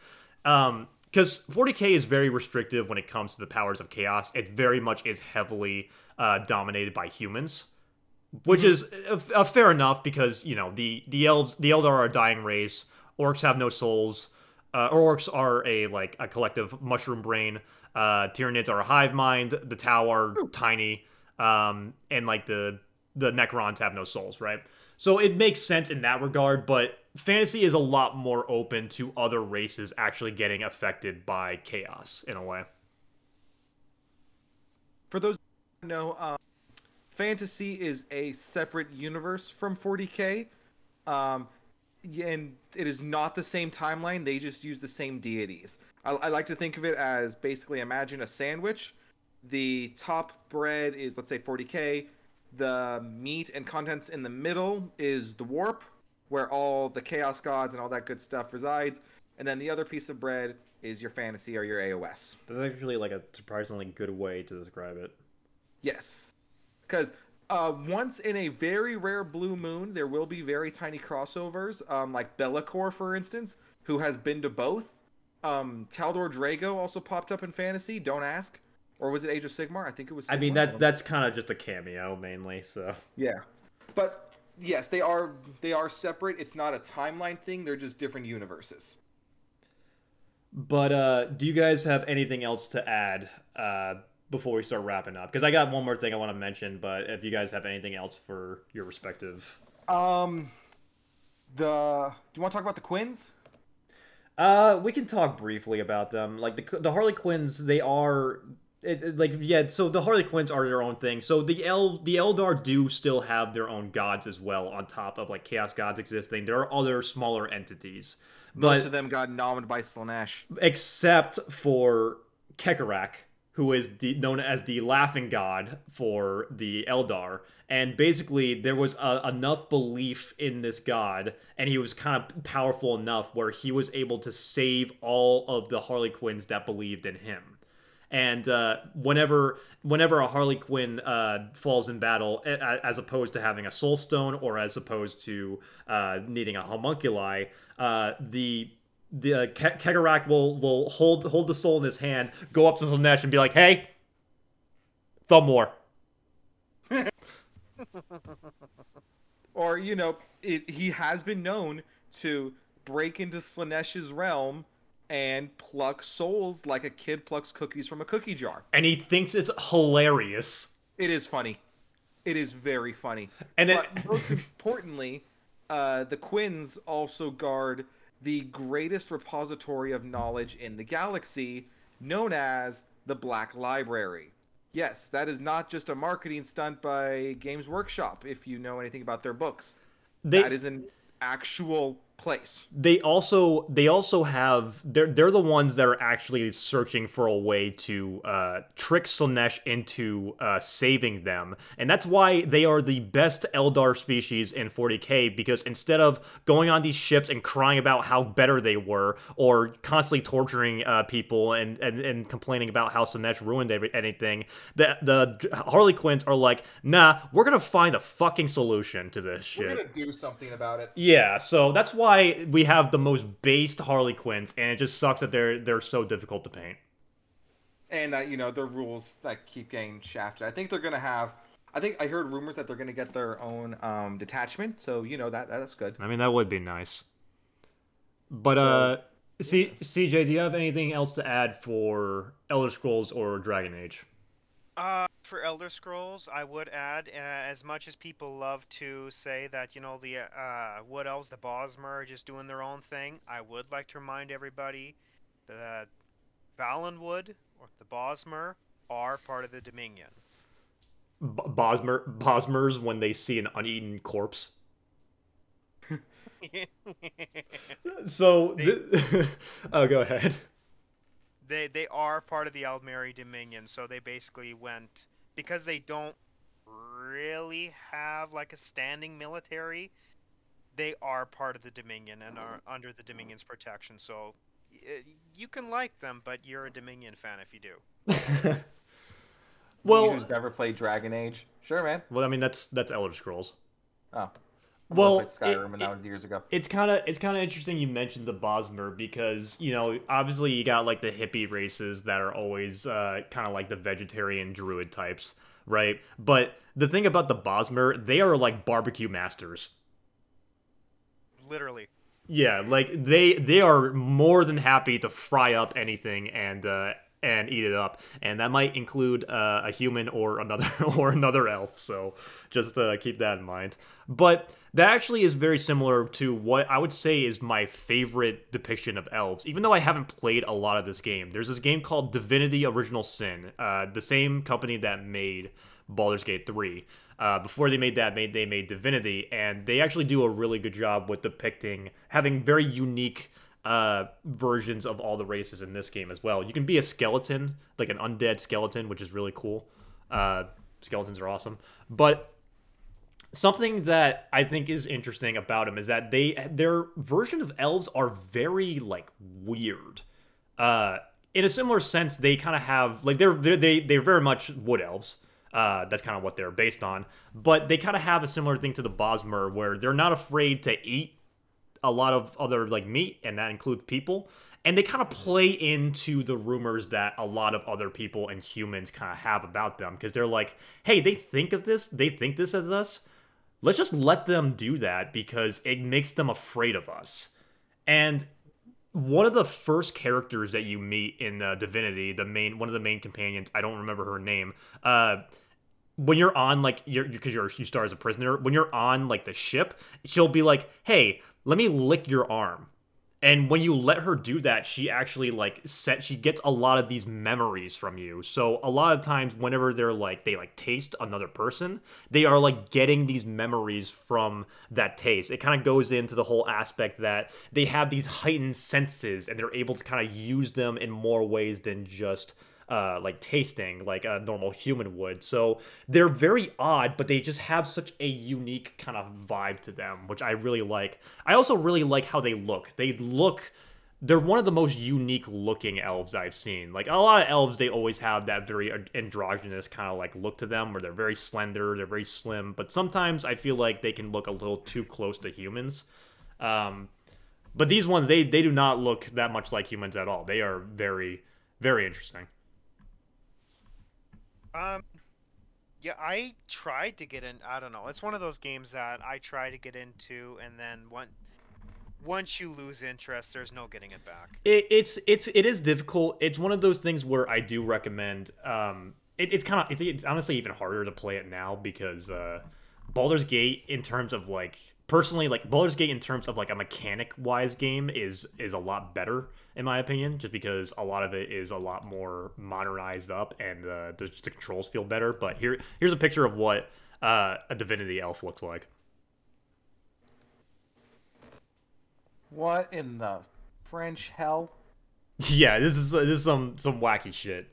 Um, because 40k is very restrictive when it comes to the powers of chaos. It very much is heavily uh, dominated by humans, which is uh, uh, fair enough because you know the the elves, the Eldar are a dying race. Orcs have no souls. Uh, orcs are a like a collective mushroom brain. Uh, Tyranids are a hive mind. The Tau are tiny, um, and like the the Necrons have no souls, right? So it makes sense in that regard, but fantasy is a lot more open to other races actually getting affected by chaos in a way. For those who know, um, fantasy is a separate universe from 40k, um, and it is not the same timeline. They just use the same deities. I, I like to think of it as basically imagine a sandwich. The top bread is let's say 40k. The meat and contents in the middle is the warp, where all the chaos gods and all that good stuff resides. And then the other piece of bread is your fantasy or your AOS. That's actually like a surprisingly good way to describe it. Yes, because uh, once in a very rare blue moon, there will be very tiny crossovers, um, like Be'lakor, for instance, who has been to both. Um, Kaldor Draigo also popped up in fantasy. Don't ask, or was it Age of Sigmar? I think it was. I mean that that's kind of just a cameo mainly, so Yeah, but yes, they are they are separate. It's not a timeline thing. They're just different universes. But uh, do you guys have anything else to add uh, before we start wrapping up? Because I got one more thing I want to mention, but if you guys have anything else for your respective, Um, the do you want to talk about the Quins? uh, we can talk briefly about them. Like the the Harley Quins, they are. It, it- like yeah, so the Harley Quinns are their own thing. So the El the Eldar do still have their own gods as well, on top of like Chaos gods existing. There are other smaller entities, but Most of them got nommed by Slaanesh. except for Cegorach, who is the, known as the laughing god for the Eldar. And basically, there was a, enough belief in this god, and he was kind of powerful enough where he was able to save all of the Harley Quinns that believed in him. And uh, whenever whenever a Harley Quinn uh, falls in battle, as opposed to having a Soul Stone or as opposed to uh, needing a homunculi, uh, the the uh, Ke- Cegorach will will hold hold the soul in his hand, go up to Slaanesh and be like, "Hey, Thumb war. or you know, it, he has been known to break into Slaanesh's realm and pluck souls like a kid plucks cookies from a cookie jar. And he thinks it's hilarious. It is funny. It is very funny. And but most importantly, uh, the Quins also guard the greatest repository of knowledge in the galaxy, known as the Black Library. Yes, that is not just a marketing stunt by Games Workshop. If you know anything about their books, They that is an actual place. they also they also have they're they're the ones that are actually searching for a way to uh, trick Slaanesh into uh, saving them, and that's why they are the best Eldar species in 40k because instead of going on these ships and crying about how better they were or constantly torturing uh, people and, and and complaining about how Slaanesh ruined anything, the the Harley Quinns are like, nah, we're gonna find a fucking solution to this shit. We're gonna do something about it. Yeah, so that's why we have the most based Harlequins, and it just sucks that they're they're so difficult to paint. and uh, you know the rules that keep getting shafted. I think they're gonna have. I think I heard rumors that they're gonna get their own um, detachment. So you know that that's good. I mean, that would be nice. But uh, C- CJ, do you have anything else to add for Elder Scrolls or Dragon Age? Uh, for Elder Scrolls, I would add, uh, as much as people love to say that, you know, the uh, Wood Elves, the Bosmer, are just doing their own thing, I would like to remind everybody that Valenwood, or the Bosmer, are part of the Dominion. B- Bosmer Bosmers when they see an uneaten corpse. So, th- oh, go ahead. they they are part of the Aldmeri Dominion, so they basically went because they don't really have like a standing military. They are part of the Dominion and are under the Dominion's protection. So y- you can like them, but you're a Dominion fan if you do. Well, who's never played Dragon Age? Sure, man. well, I mean that's that's Elder Scrolls. Oh, Well, I Skyrim, it- and that was years ago. it's kind of it's kind of interesting you mentioned the Bosmer because you know obviously you got like the hippie races that are always uh, kind of like the vegetarian druid types, right? But the thing about the Bosmer, they are like barbecue masters. Literally. Yeah, like they they are more than happy to fry up anything and uh, and eat it up, and that might include uh, a human or another or another elf. So just uh, keep that in mind. But that actually is very similar to what I would say is my favorite depiction of elves. Even though I haven't played a lot of this game, there's this game called Divinity: Original Sin, uh, the same company that made Baldur's Gate 3. Uh, before they made that, made they made Divinity, and they actually do a really good job with depicting having very unique uh, versions of all the races in this game as well. You can be a skeleton, like an undead skeleton, which is really cool. Uh, skeletons are awesome, but something that I think is interesting about them is that they their version of elves are very like weird. Uh, in a similar sense, they kind of have like they're, they're they they're very much wood elves. Uh, that's kind of what they're based on, but they kind of have a similar thing to the Bosmer, where they're not afraid to eat a lot of other like meat, and that includes people. And they kind of play into the rumors that a lot of other people and humans kind of have about them because they're like, hey, they think of this, they think this as us. Let's just let them do that because it makes them afraid of us. And one of the first characters that you meet in uh, Divinity, the main one of the main companions, I don't remember her name. Uh, when you're on like you're because you're you start as a prisoner, when you're on like the ship, she'll be like, "Hey, let me lick your arm." And when you let her do that, she actually like set she gets a lot of these memories from you. So a lot of times whenever they're like they like taste another person, they are like getting these memories from that taste. It kind of goes into the whole aspect that they have these heightened senses and they're able to kind of use them in more ways than just uh, like tasting like a normal human would. So they're very odd, but they just have such a unique kind of vibe to them, which I really like. I also really like how they look. They look. They're one of the most unique looking elves I've seen. Like a lot of elves, they always have that very androgynous kind of like look to them, where they're very slender, they're very slim. But sometimes I feel like they can look a little too close to humans. Um, but these ones, they they do not look that much like humans at all. They are very, very interesting. Um, Yeah, I tried to get in. I don't know. It's one of those games that I try to get into, and then one, once you lose interest, there's no getting it back. It, it's it's it is difficult. It's one of those things where I do recommend. Um, it, it's kind of it's, it's honestly even harder to play it now because uh, Baldur's Gate, in terms of like personally, like Baldur's Gate in terms of like a mechanic wise game is is a lot better in my opinion, just because a lot of it is a lot more modernized up and uh, the, the controls feel better. But here here's a picture of what uh, a Divinity Elf looks like. What in the French hell? Yeah, this is this is some some wacky shit.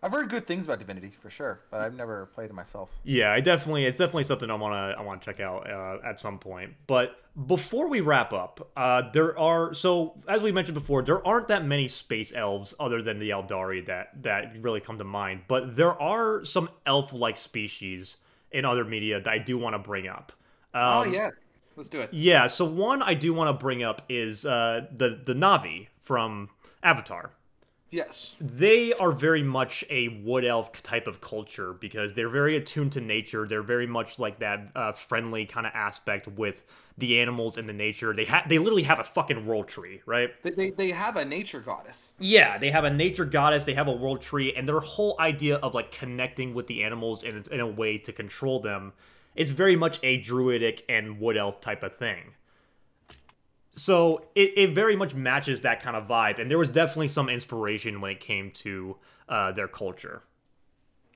I've heard good things about Divinity for sure, but I've never played it myself. Yeah, I definitely it's definitely something I wanna I wanna check out uh, at some point. But before we wrap up, uh, there are so as we mentioned before, there aren't that many space elves other than the Aeldari that that really come to mind. But there are some elf-like species in other media that I do want to bring up. Um, oh yes, let's do it. Yeah, so one I do want to bring up is uh, the the Na'vi from Avatar. Yes. They are very much a wood elf type of culture because they're very attuned to nature. They're very much like that uh, friendly kind of aspect with the animals and the nature. They have they literally have a fucking world tree, right? They, they, they have a nature goddess. Yeah, they have a nature goddess. They have a world tree, and their whole idea of like connecting with the animals in, in a way to control them is very much a druidic and wood elf type of thing so it, it very much matches that kind of vibe and there was definitely some inspiration when it came to uh, their culture.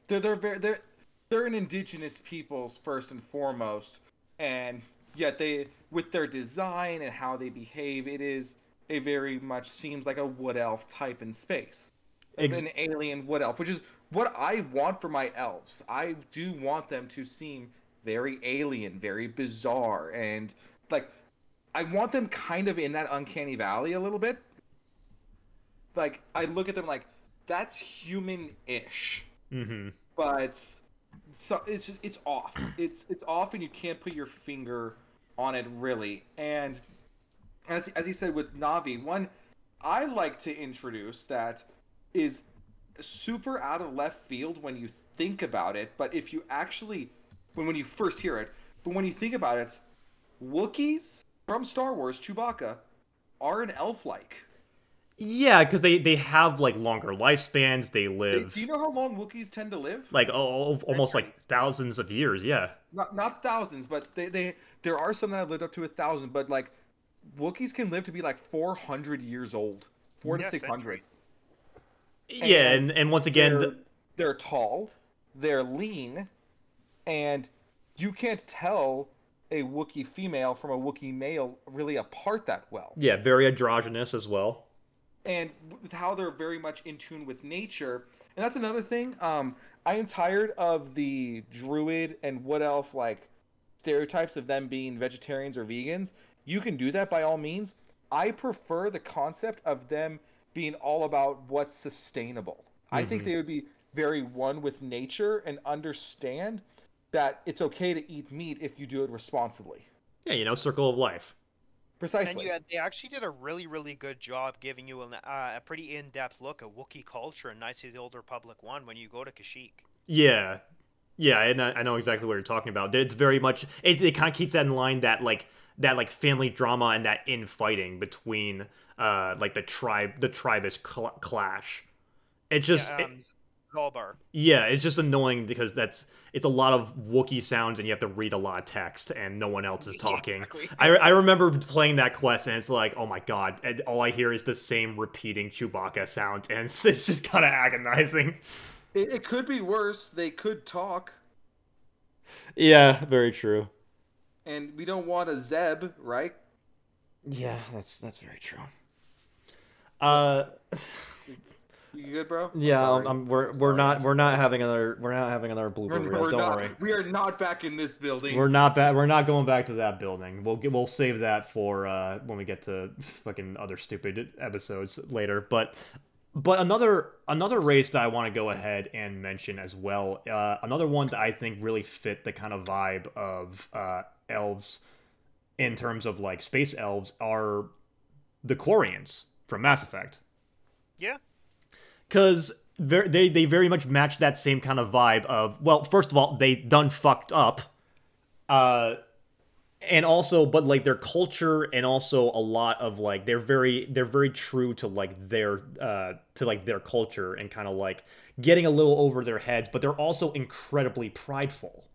They're they're very they're they're an indigenous peoples first and foremost and yet they with their design and how they behave it is a very much seems like a wood elf type in space. Ex- an alien wood elf which is what i want for my elves. I do want them to seem very alien very bizarre and like I want them kind of in that uncanny valley a little bit. Like I look at them like that's human-ish, mm-hmm. but so it's it's off. It's it's off, and you can't put your finger on it really. And as as he said with Na'vi, one I like to introduce that is super out of left field when you think about it, but if you actually when when you first hear it, but when you think about it, Wookiees from Star Wars, Chewbacca, are an elf-like. Yeah, because they they have like longer lifespans. They live. Do you know how long Wookiees tend to live? Like oh, almost like thousands of years. Yeah. Not not thousands, but they they there are some that have lived up to a thousand. But like Wookiees can live to be like four hundred years old, four to six hundred. Yeah, and, and, and once again, they're, they're tall, they're lean, and you can't tell a Wookiee female from a Wookiee male really apart that well. Yeah, very androgynous as well. And with how they're very much in tune with nature. And that's another thing. Um, I am tired of the druid and wood elf like stereotypes of them being vegetarians or vegans. You can do that by all means. I prefer the concept of them being all about what's sustainable. Mm-hmm. I think mm-hmm. they would be very one with nature and understand that it's okay to eat meat if you do it responsibly. Yeah, you know, circle of life. Precisely. And had, they actually did a really, really good job giving you an, uh, a pretty in-depth look at Wookiee culture in Knights of the Old Republic 1 when you go to Kashyyyk. Yeah. Yeah, and I know exactly what you're talking about. It's very much it, it kind of keeps that in line that like that like family drama and that infighting between uh like the tribe the tribus cl- clash. It's just yeah, um, it, Zaalbar. Yeah, it's just annoying because that's it's a lot of Wookiee sounds and you have to read a lot of text and no one else is talking. Exactly. I, I remember playing that quest and it's like, oh my god, and all I hear is the same repeating Chewbacca sounds and it's, it's just kind of agonizing. It, it could be worse. They could talk. Yeah, very true. And we don't want a Zeb, right? Yeah, that's that's very true. Uh you good, bro? Yeah, I'm, I'm, we're we're not we're not having another we're not having another blooper we're, reel. Don't not, worry. We are not back in this building. We're not back. We're not going back to that building. We'll get, we'll save that for uh, when we get to fucking other stupid episodes later. But but another another race that I want to go ahead and mention as well. Uh, another one that I think really fit the kind of vibe of uh, elves in terms of like space elves are the Quarians from Mass Effect. Yeah. Because they they very much match that same kind of vibe of well, first of all, they done fucked up, uh, and also, but like their culture and also a lot of like they're very they're very true to like their uh to like their culture and kind of like getting a little over their heads, but they're also incredibly prideful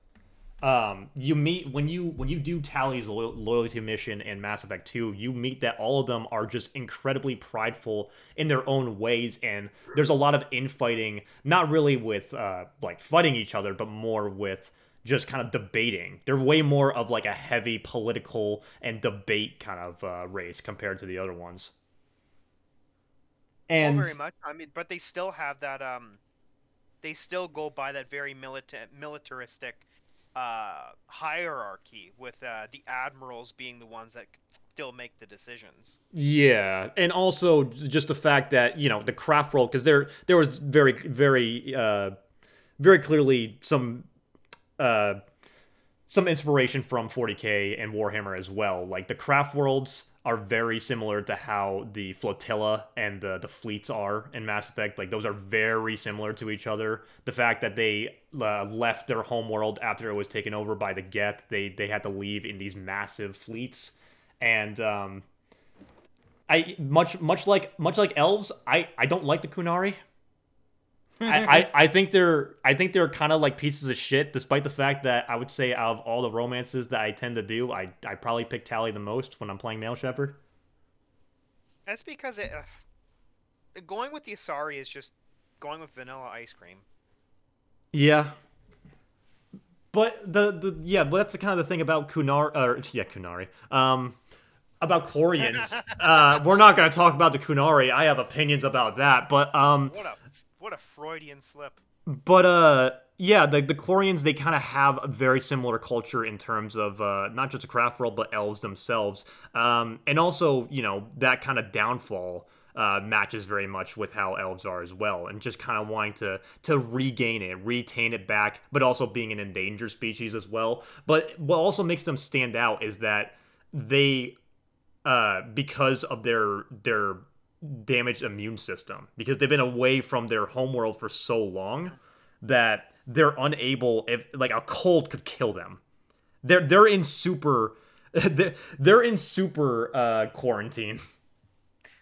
um, you meet when you when you do lo- loyalty mission in Mass Effect 2, you meet that all of them are just incredibly prideful in their own ways, and there's a lot of infighting, not really with uh, like fighting each other, but more with just kind of debating. They're way more of like a heavy political and debate kind of uh, race compared to the other ones. And well, very much. I mean, but they still have that. Um, they still go by that very militant, militaristic uh, hierarchy, with uh, the admirals being the ones that still make the decisions. Yeah, and also just the fact that you know the craft world, because there there was very very uh, very clearly some uh, some inspiration from 40k and Warhammer as well. Like the craft worlds are very similar to how the flotilla and the, the fleets are in Mass Effect. Like those are very similar to each other. The fact that they uh, left their homeworld after it was taken over by the Geth, they they had to leave in these massive fleets, and um, I much much like much like elves, I I don't like the Qunari. I, I, I think they're I think they're kind of like pieces of shit, despite the fact that I would say out of all the romances that I tend to do, I I probably pick Tali the most when I'm playing male Shepard. That's because it uh, going with the Asari is just going with vanilla ice cream. Yeah. But the the yeah, but that's the kind of the thing about Qunari or yeah, Qunari. Um about Quarians. uh we're not going to talk about the Qunari. I have opinions about that, but um What a Freudian slip. But uh yeah, the the Quarians they kind of have a very similar culture in terms of uh, not just the craft world but elves themselves, um, and also you know that kind of downfall uh, matches very much with how elves are as well, and just kind of wanting to to regain it, retain it back, but also being an endangered species as well. But what also makes them stand out is that they, uh, because of their their damaged immune system because they've been away from their homeworld for so long that they're unable if like a cold could kill them. They're they're in super they're in super uh quarantine.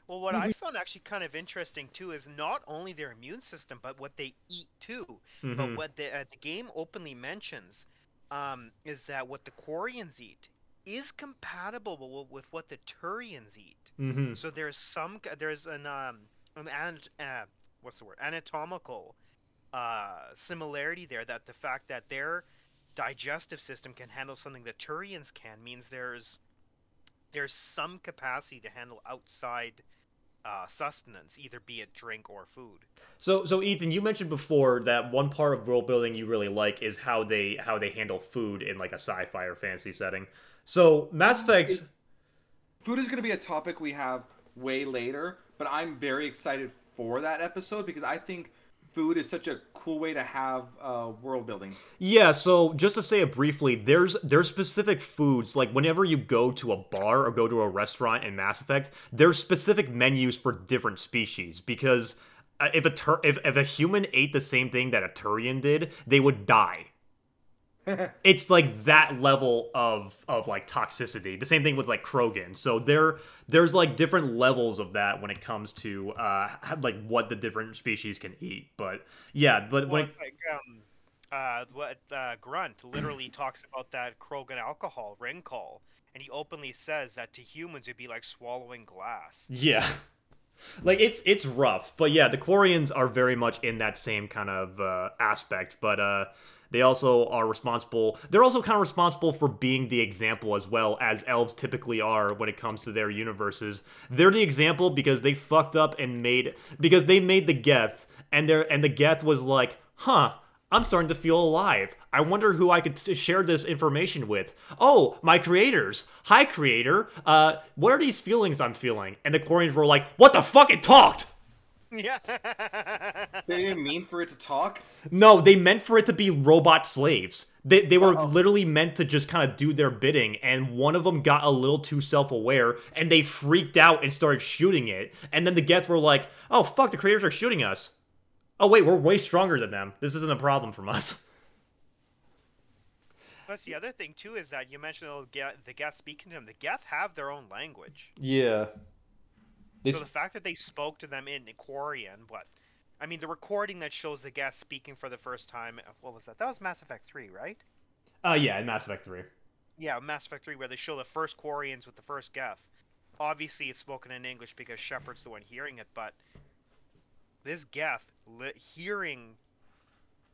Well what i found actually kind of interesting too is not only their immune system but what they eat too. Mm-hmm. but what the, uh, the game openly mentions um, is that what the quarians eat is compatible with what the Turians eat. Mm-hmm. So there's some there's an um an uh, what's the word anatomical uh, similarity there that the fact that their digestive system can handle something that Turians can means there's there's some capacity to handle outside uh, sustenance, either be it drink or food. So, so Ethan, you mentioned before that one part of world building you really like is how they how they handle food in like a sci-fi or fantasy setting. So Mass Effect. Food is going to be a topic we have way later, but I'm very excited for that episode because I think food is such a cool way to have uh, world building. Yeah, so just to say it briefly, there's there's specific foods like whenever you go to a bar or go to a restaurant in Mass Effect, there's specific menus for different species because uh, if a tur- if, if a human ate the same thing that a Turian did, they would die it's like that level of of like toxicity. The same thing with like Krogan. So there there's like different levels of that when it comes to uh like what the different species can eat. But yeah, but well, when it, like um uh what uh Grunt literally talks about that Krogan alcohol Ryncol and he openly says that to humans it'd be like swallowing glass. Yeah. Like it's it's rough, but yeah, the Quarians are very much in that same kind of uh, aspect. But uh, they also are responsible. They're also kind of responsible for being the example as well as elves typically are when it comes to their universes. They're the example because they fucked up and made because they made the Geth and they and the Geth was like, "Huh, I'm starting to feel alive. I wonder who I could share this information with. Oh, my creators. Hi, creator. Uh, what are these feelings I'm feeling? And the Quarians were like, what the fuck? It talked! Yeah. they didn't mean for it to talk? No, they meant for it to be robot slaves. They, they were Uh-oh. literally meant to just kind of do their bidding, and one of them got a little too self aware, and they freaked out and started shooting it. And then the Geth were like, oh, fuck, the creators are shooting us. Oh wait, we're way stronger than them. This isn't a problem from us. Plus, the other thing too is that you mentioned the Geth, the Geth speaking to them. The Geth have their own language. Yeah. So the fact that they spoke to them in Quarian, what? I mean, the recording that shows the Geth speaking for the first time. What was that? That was Mass Effect Three, right? Uh, yeah, in Mass Effect Three. Yeah, Mass Effect Three, where they show the first Quarians with the first Geth. Obviously, it's spoken in English because Shepard's the one hearing it, but this Geth li- hearing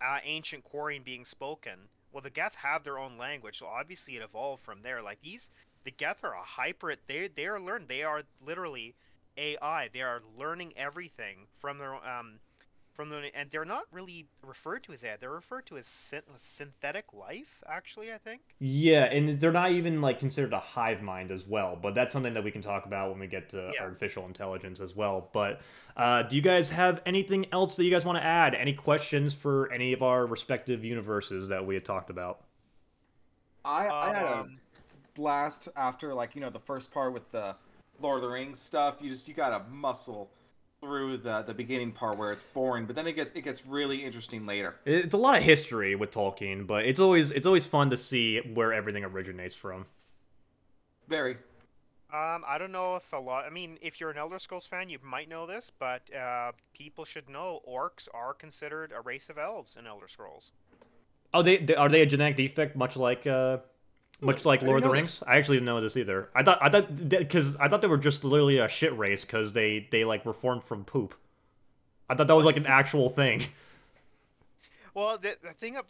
uh, ancient Quarian being spoken. Well, the Geth have their own language, so obviously it evolved from there. Like these, the Geth are a hybrid. They they are learned. They are literally AI. They are learning everything from their um from the and they're not really referred to as AI. They're referred to as syn- synthetic life. Actually, I think. Yeah, and they're not even like considered a hive mind as well. But that's something that we can talk about when we get to Yeah. artificial intelligence as well. But uh, do you guys have anything else that you guys want to add? Any questions for any of our respective universes that we had talked about? I, I had a Um, blast after like you know the first part with the Lord of the Rings stuff. You just you gotta muscle through the the beginning part where it's boring, but then it gets it gets really interesting later. It's a lot of history with Tolkien, but it's always it's always fun to see where everything originates from. Very. Um, I don't know if a lot. I mean, if you're an Elder Scrolls fan, you might know this, but uh, people should know orcs are considered a race of elves in Elder Scrolls. Oh, they, they are they a genetic defect, much like uh, much like Lord of the Rings? I actually didn't know this either. I thought I thought because I thought they were just literally a shit race because they they like were formed from poop. I thought that was like an actual thing. Well, the, the thing of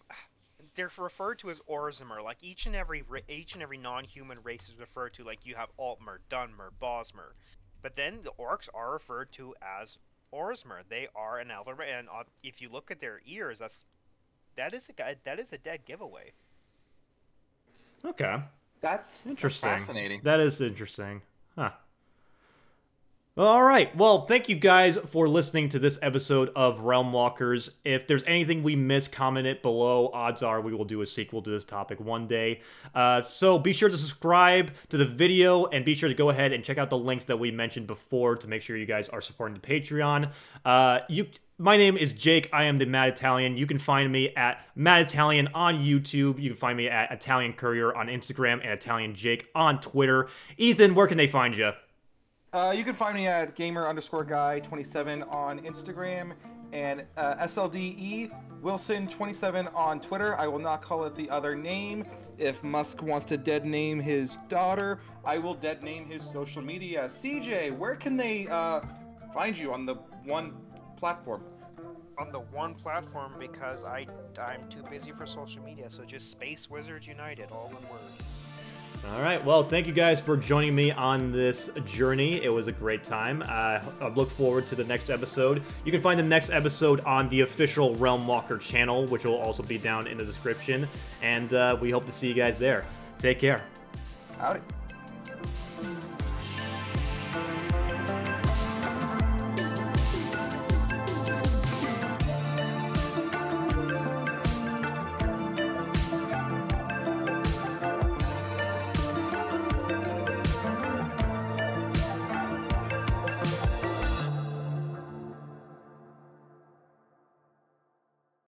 they're referred to as Orsimer. Like each and every each and every non-human race is referred to. Like you have Altmer, Dunmer, Bosmer, but then the orcs are referred to as Orsimer. They are an elven, and uh, if you look at their ears, that's that is a guy that is a dead giveaway. Okay, That's interesting. Fascinating. That is interesting. Huh. All right. Well, thank you guys for listening to this episode of Realm Walkers. If there's anything we missed, comment it below. Odds are we will do a sequel to this topic one day. Uh, so be sure to subscribe to the video and be sure to go ahead and check out the links that we mentioned before to make sure you guys are supporting the Patreon. Uh, you. My name is Jake. I am the Mad Italian. You can find me at Mad Italian on YouTube. You can find me at Italian Courier on Instagram and Italian Jake on Twitter. Ethan, where can they find you? Uh, you can find me at gamer underscore guy 27 on Instagram and uh, SLDE Wilson 27 on Twitter. I will not call it the other name. If Musk wants to dead name his daughter, I will dead name his social media. CJ, where can they uh, find you on the one platform? On the one platform because I I'm too busy for social media. So just Space Wizards United, all one word. All right. Well, thank you guys for joining me on this journey. It was a great time. Uh, I look forward to the next episode. You can find the next episode on the official Realm Walker channel, which will also be down in the description. And uh, we hope to see you guys there. Take care. Howdy.